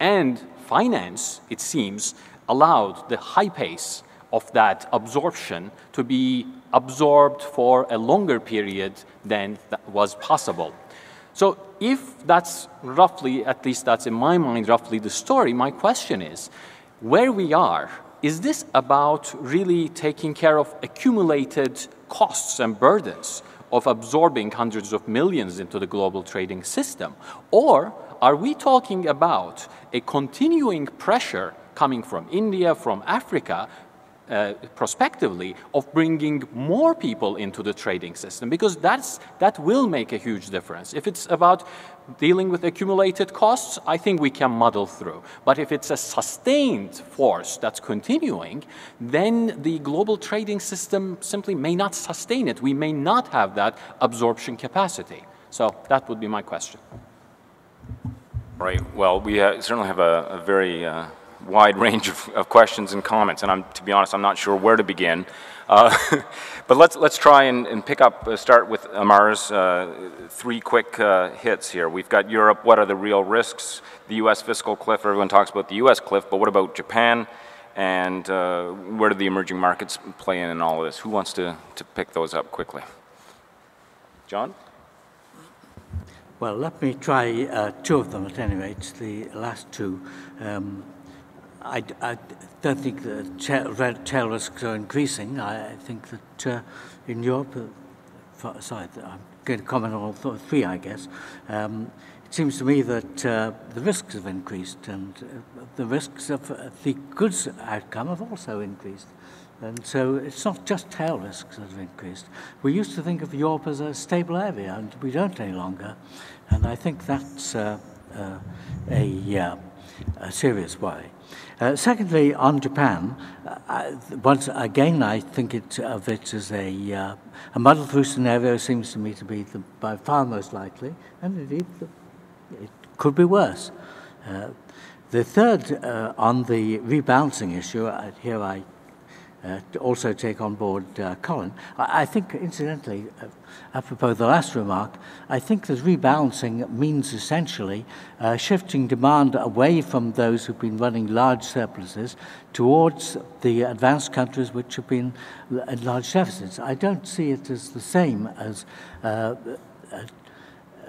And finance, it seems, allowed the high pace of that absorption to be absorbed for a longer period than was possible. So if that's roughly, at least that's in my mind, roughly the story, my question is, where we are, is this about really taking care of accumulated costs and burdens of absorbing hundreds of millions into the global trading system? Or are we talking about a continuing pressure coming from India, from Africa, uh, prospectively of bringing more people into the trading system because that's, that will make a huge difference. If it's about dealing with accumulated costs, I think we can muddle through. But if it's a sustained force that's continuing, then the global trading system simply may not sustain it. We may not have that absorption capacity. So that would be my question. Right. Well, we uh, certainly have a, a very uh wide range of, of, questions and comments, and I'm, to be honest, I'm not sure where to begin. Uh, but let's, let's try and, and pick up, uh, start with Amar's uh, three quick uh, hits here. We've got Europe, what are the real risks? The US fiscal cliff, everyone talks about the US cliff, but what about Japan? And uh, where do the emerging markets play in in all of this? Who wants to, to pick those up quickly? John? Well, let me try uh, two of them at any rate, the last two. Um, I, I don't think the tail, risks are increasing. I, think that uh, in Europe, uh, sorry, I'm going to comment on all th three, I guess. Um, it seems to me that uh, the risks have increased and uh, the risks of uh, the goods outcome have also increased. And so it's not just tail risks that have increased. We used to think of Europe as a stable area, and we don't any longer. And I think that's uh, a, a serious worry. Uh, secondly, on Japan, uh, once again, I think it, of it as a, uh, a muddle through scenario seems to me to be the, by far most likely, and indeed it could be worse. Uh, the third, uh, on the rebalancing issue, uh, here I uh, to also take on board uh, Colin. I, I think, incidentally, uh, apropos the last remark, I think that rebalancing means essentially uh, shifting demand away from those who've been running large surpluses towards the advanced countries which have been at large deficits. I don't see it as the same as uh,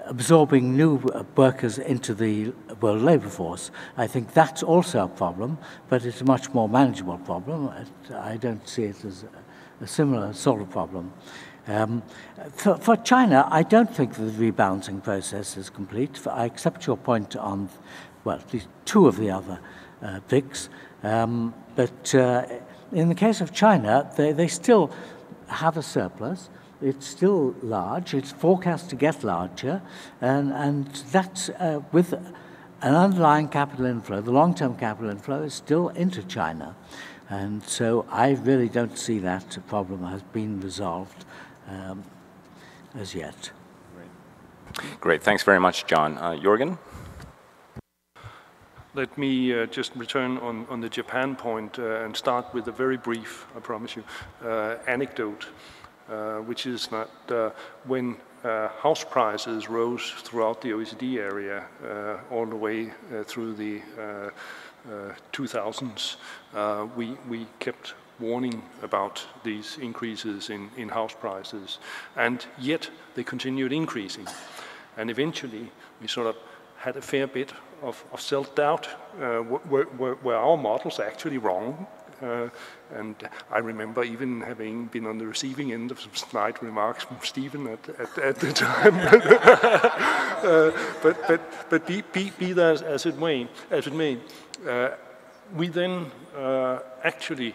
absorbing new workers into the world labour force. I think that's also a problem, but it's a much more manageable problem. I don't see it as a similar sort of problem. Um, for, for, China, I don't think the rebalancing process is complete. I accept your point on, well, at least two of the other uh, BRICs. Um, but uh, in the case of China, they, they still have a surplus. It's still large. It's forecast to get larger, and and that's uh, with an underlying capital inflow, the long-term capital inflow is still into China. And so I really don't see that problem has been resolved um, as yet. Great. Great. Thanks very much, John. Uh, Jorgen? Let me uh, just return on, on the Japan point, uh, and start with a very brief, I promise you, uh, anecdote, uh, which is that uh, when uh, house prices rose throughout the OECD area all the way through the 2000s, we, we kept warning about these increases in, in house prices, and yet they continued increasing. And eventually, we sort of had a fair bit of, of self-doubt. Uh, were, were, were, our models actually wrong? Uh, and I remember even having been on the receiving end of some snide remarks from Stephen at, at, at the time. uh, but but, but be, be, be that as it may, as it may uh, we then uh, actually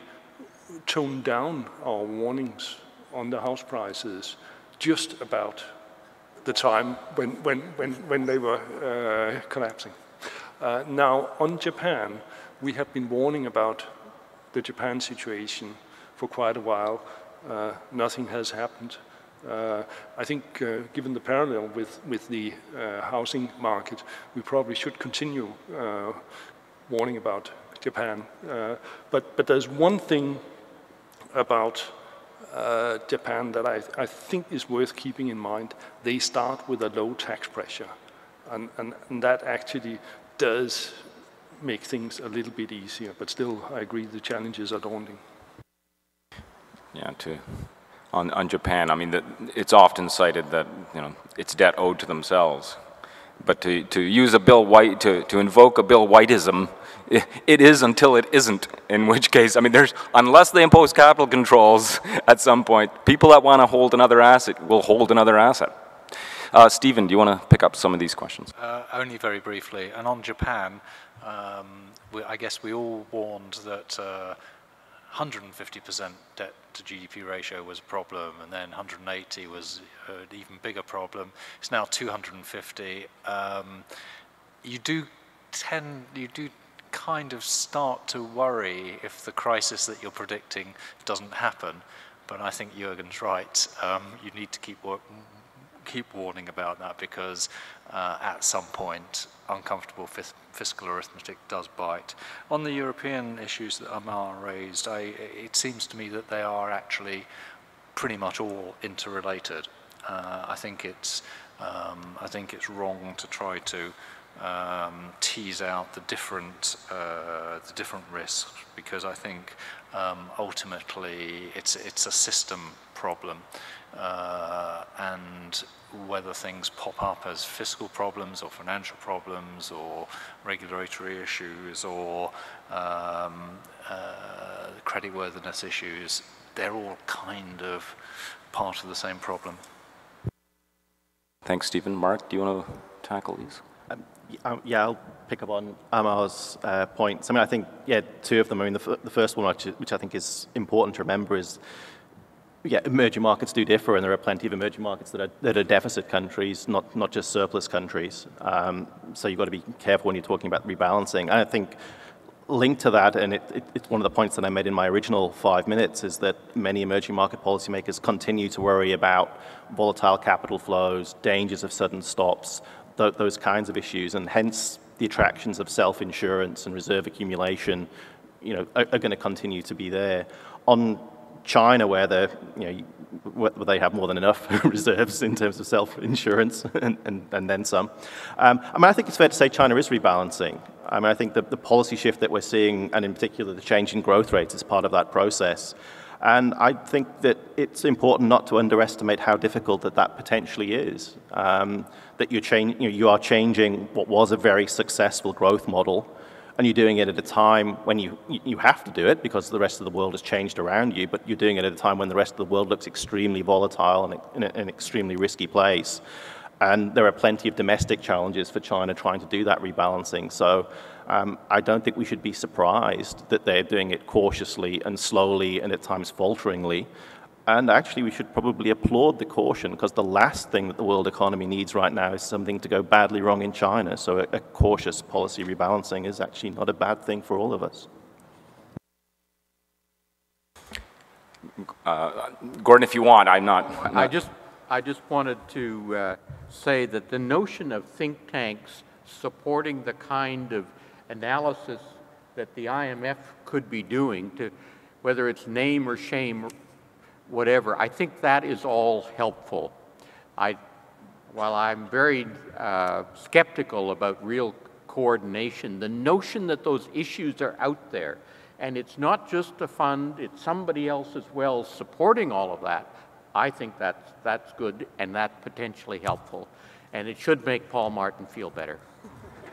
toned down our warnings on the house prices just about the time when, when, when, when they were uh, collapsing. Uh, now, on Japan, we have been warning about the Japan situation for quite a while. Uh, nothing has happened. Uh, I think, uh, given the parallel with, with the uh, housing market, we probably should continue warning about Japan. but, but there's one thing about uh, Japan that I, I, think is worth keeping in mind. They start with a low tax pressure, and, and, and, that actually does make things a little bit easier. But still, I agree the challenges are daunting. Yeah, to on, on Japan, I mean, the, it's often cited that you know it's debt owed to themselves. But to, to use a Bill White, to, to invoke a Bill Whiteism it is until it isn't, in which case, I mean, there's, unless they impose capital controls at some point, people that want to hold another asset will hold another asset. Uh, Stephen, do you want to pick up some of these questions? Uh, only very briefly. And on Japan, um, we, I guess we all warned that 150% uh, debt to GDP ratio was a problem, and then 180 was an even bigger problem. It's now 250. Um, you do tend, you do kind of start to worry if the crisis that you're predicting doesn't happen. But I think Jørgen's right. Um, you need to keep keep warning about that because uh, at some point uncomfortable fis fiscal arithmetic does bite. On the European issues that Amar raised, I, it seems to me that they are actually pretty much all interrelated. Uh, I think it's um, I think it's wrong to try to um, tease out the different uh, the different risks because I think um, ultimately it's it's a system problem uh, and whether things pop up as fiscal problems or financial problems or regulatory issues or um, uh, creditworthiness issues they're all kind of part of the same problem. Thanks Stephen. Mark do you want to tackle these? Um, yeah, I'll pick up on Amar's uh, points. I mean, I think, yeah, two of them. I mean, the, the first one, which, which I think is important to remember, is yeah, emerging markets do differ, and there are plenty of emerging markets that are, that are deficit countries, not, not just surplus countries. Um, so you've got to be careful when you're talking about rebalancing. And I think linked to that, and it, it, it's one of the points that I made in my original five minutes, is that many emerging market policymakers continue to worry about volatile capital flows, dangers of sudden stops, th those kinds of issues, and hence the attractions of self-insurance and reserve accumulation, you know, are, are going to continue to be there. On China, where they you know, they have more than enough reserves in terms of self-insurance and, and, and, then some. Um, I mean, I think it's fair to say China is rebalancing. I mean, I think the, the policy shift that we're seeing, and in particular the change in growth rates, is part of that process. And I think that it's important not to underestimate how difficult that that potentially is. Um, that you're change, you, know, you are changing what was a very successful growth model, and you're doing it at a time when you, you have to do it because the rest of the world has changed around you, but you're doing it at a time when the rest of the world looks extremely volatile and in an extremely risky place. And there are plenty of domestic challenges for China trying to do that rebalancing. So um, I don't think we should be surprised that they're doing it cautiously and slowly and at times falteringly. And actually, we should probably applaud the caution because the last thing that the world economy needs right now is something to go badly wrong in China. So, a, a cautious policy rebalancing is actually not a bad thing for all of us. Uh, Gordon, if you want, I'm not. I'm I just, I just wanted to uh, say that the notion of think tanks supporting the kind of analysis that the IMF could be doing to, whether it's name or shame, whatever, I think that is all helpful. I, while I'm very uh, skeptical about real coordination, the notion that those issues are out there, and it's not just a fund, it's somebody else as well supporting all of that, I think that's, that's good and that's potentially helpful. And it should make Paul Martin feel better.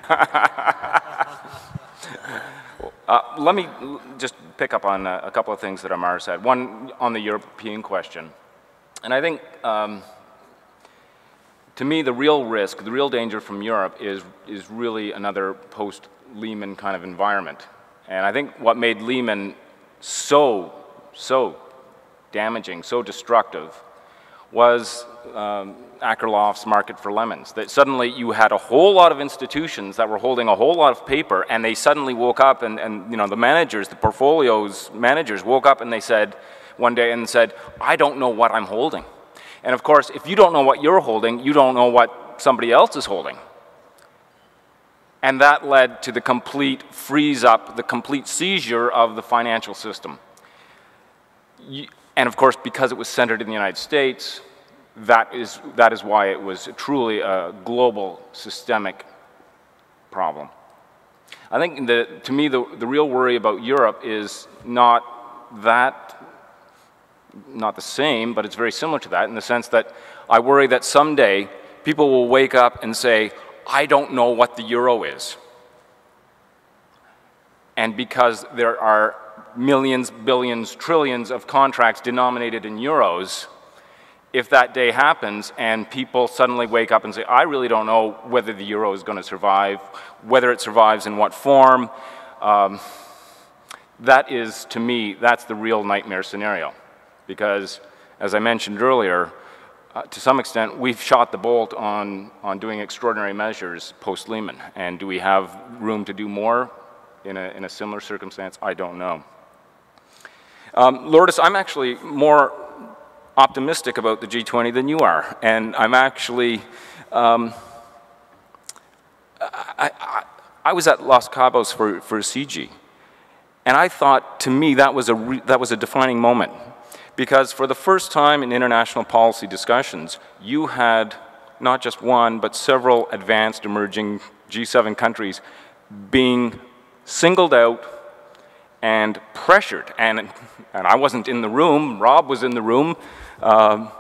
Uh, let me just pick up on uh, a couple of things that Amar said. One on the European question. And I think, um, to me, the real risk, the real danger from Europe is, is really another post Lehman kind of environment. And I think what made Lehman so, so damaging, so destructive, was um, Akerlof's market for lemons. That suddenly you had a whole lot of institutions that were holding a whole lot of paper, and they suddenly woke up, and, and you know the managers, the portfolios managers, woke up and they said one day and said, "I don't know what I'm holding." And of course, if you don't know what you're holding, you don't know what somebody else is holding. And that led to the complete freeze up, the complete seizure of the financial system. And of course, because it was centered in the United States, that is, that is why it was truly a global systemic problem. I think the, to me, the, the real worry about Europe is not that, not the same, but it's very similar to that in the sense that I worry that someday people will wake up and say, I don't know what the euro is. And because there are millions, billions, trillions of contracts denominated in euros, if that day happens and people suddenly wake up and say, I really don't know whether the euro is going to survive, whether it survives in what form, um, that is, to me, that's the real nightmare scenario. Because, as I mentioned earlier, uh, to some extent, we've shot the bolt on, on doing extraordinary measures post-Lehman. And do we have room to do more in a, in a similar circumstance? I don't know. Um, Lourdes, I'm actually more optimistic about the G20 than you are. And I'm actually, um, I, I, I was at Los Cabos for, for CIGI. And I thought, to me, that was, a that was a defining moment. Because for the first time in international policy discussions, you had not just one, but several advanced emerging G7 countries being singled out and pressured. And, and I wasn't in the room, Rob was in the room, um,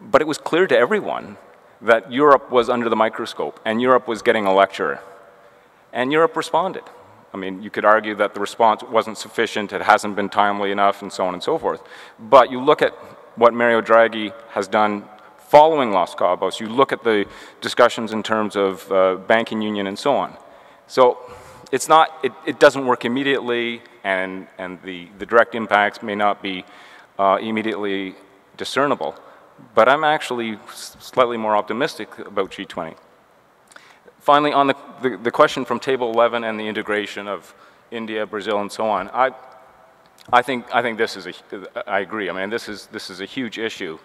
but it was clear to everyone that Europe was under the microscope and Europe was getting a lecture. And Europe responded. I mean, you could argue that the response wasn't sufficient, it hasn't been timely enough, and so on and so forth. But you look at what Mario Draghi has done following Los Cabos, you look at the discussions in terms of uh, banking union and so on. So it's not, it, it doesn't work immediately, and, and the, the direct impacts may not be uh, immediately discernible. But I'm actually slightly more optimistic about G20. Finally, on the, the, the, question from Table 11 and the integration of India, Brazil, and so on, I, I, think, I think this is a, I agree. I mean, this is, this is a huge issue,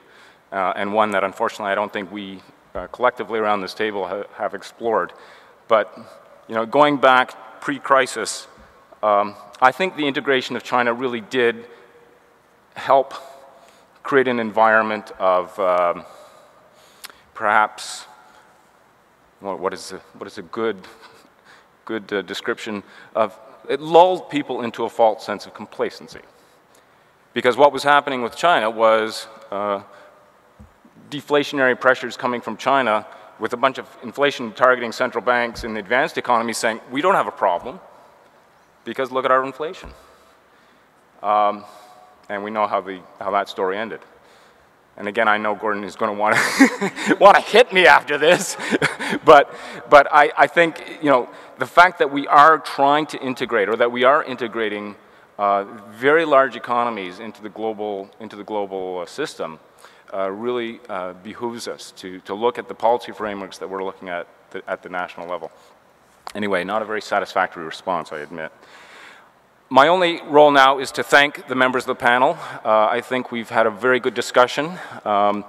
uh, and one that unfortunately I don't think we uh, collectively around this table ha have explored. But, you know, going back pre-crisis, um, I think the integration of China really did help create an environment of um, perhaps what is a, what is a good, good uh, description of, it lulled people into a false sense of complacency. Because what was happening with China was uh, deflationary pressures coming from China with a bunch of inflation targeting central banks in the advanced economies saying, we don't have a problem because look at our inflation. Um, and we know how, the, how that story ended. And again, I know Gordon is going to want to want to hit me after this, but but I, I think you know the fact that we are trying to integrate or that we are integrating uh, very large economies into the global, into the global uh, system really uh, behooves us to, to look at the policy frameworks that we're looking at the, at the national level. Anyway, not a very satisfactory response, I admit. My only role now is to thank the members of the panel. Uh, I think we've had a very good discussion. Um,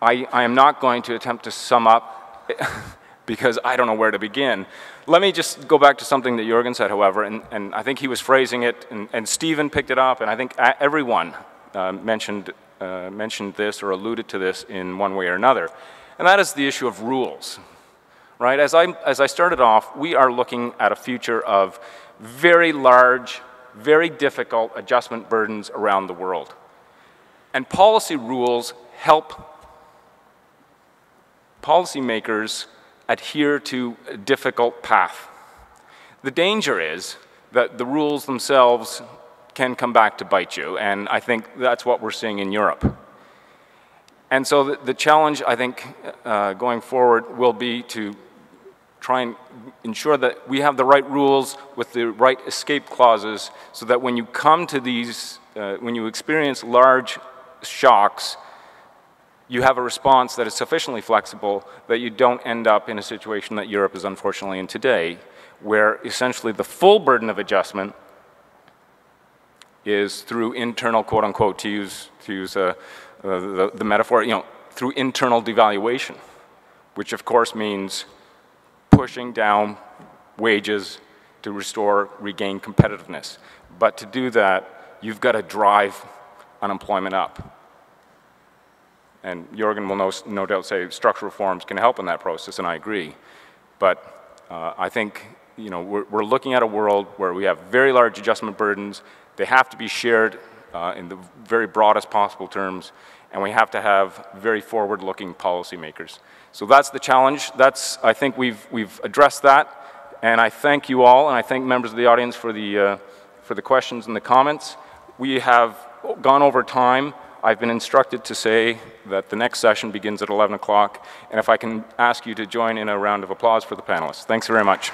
I, I am not going to attempt to sum up because I don't know where to begin. Let me just go back to something that Jørgen said, however, and, and I think he was phrasing it, and, and Stephen picked it up, and I think everyone uh, mentioned, uh, mentioned this or alluded to this in one way or another, and that is the issue of rules. Right? As I, as I started off, we are looking at a future of very large, very difficult adjustment burdens around the world. And policy rules help policymakers adhere to a difficult path. The danger is that the rules themselves can come back to bite you, and I think that's what we're seeing in Europe. And so the, the challenge, I think, uh, going forward will be to try and ensure that we have the right rules with the right escape clauses so that when you come to these, uh, when you experience large shocks, you have a response that is sufficiently flexible that you don't end up in a situation that Europe is unfortunately in today, where essentially the full burden of adjustment is through internal, quote unquote, to use, to use uh, uh, the, the metaphor, you know, through internal devaluation, which of course means pushing down wages to restore, regain competitiveness. But to do that, you've got to drive unemployment up. And Jorgen will no, no, doubt say structural reforms can help in that process, and I agree. But uh, I think you know, we're, we're, looking at a world where we have very large adjustment burdens. They have to be shared uh, in the very broadest possible terms, and we have to have very forward-looking policymakers. So that's the challenge. That's, I think we've, we've addressed that, and I thank you all, and I thank members of the audience for the, uh, for the questions and the comments. We have gone over time. I've been instructed to say that the next session begins at 11 o'clock, and if I can ask you to join in a round of applause for the panelists. Thanks very much.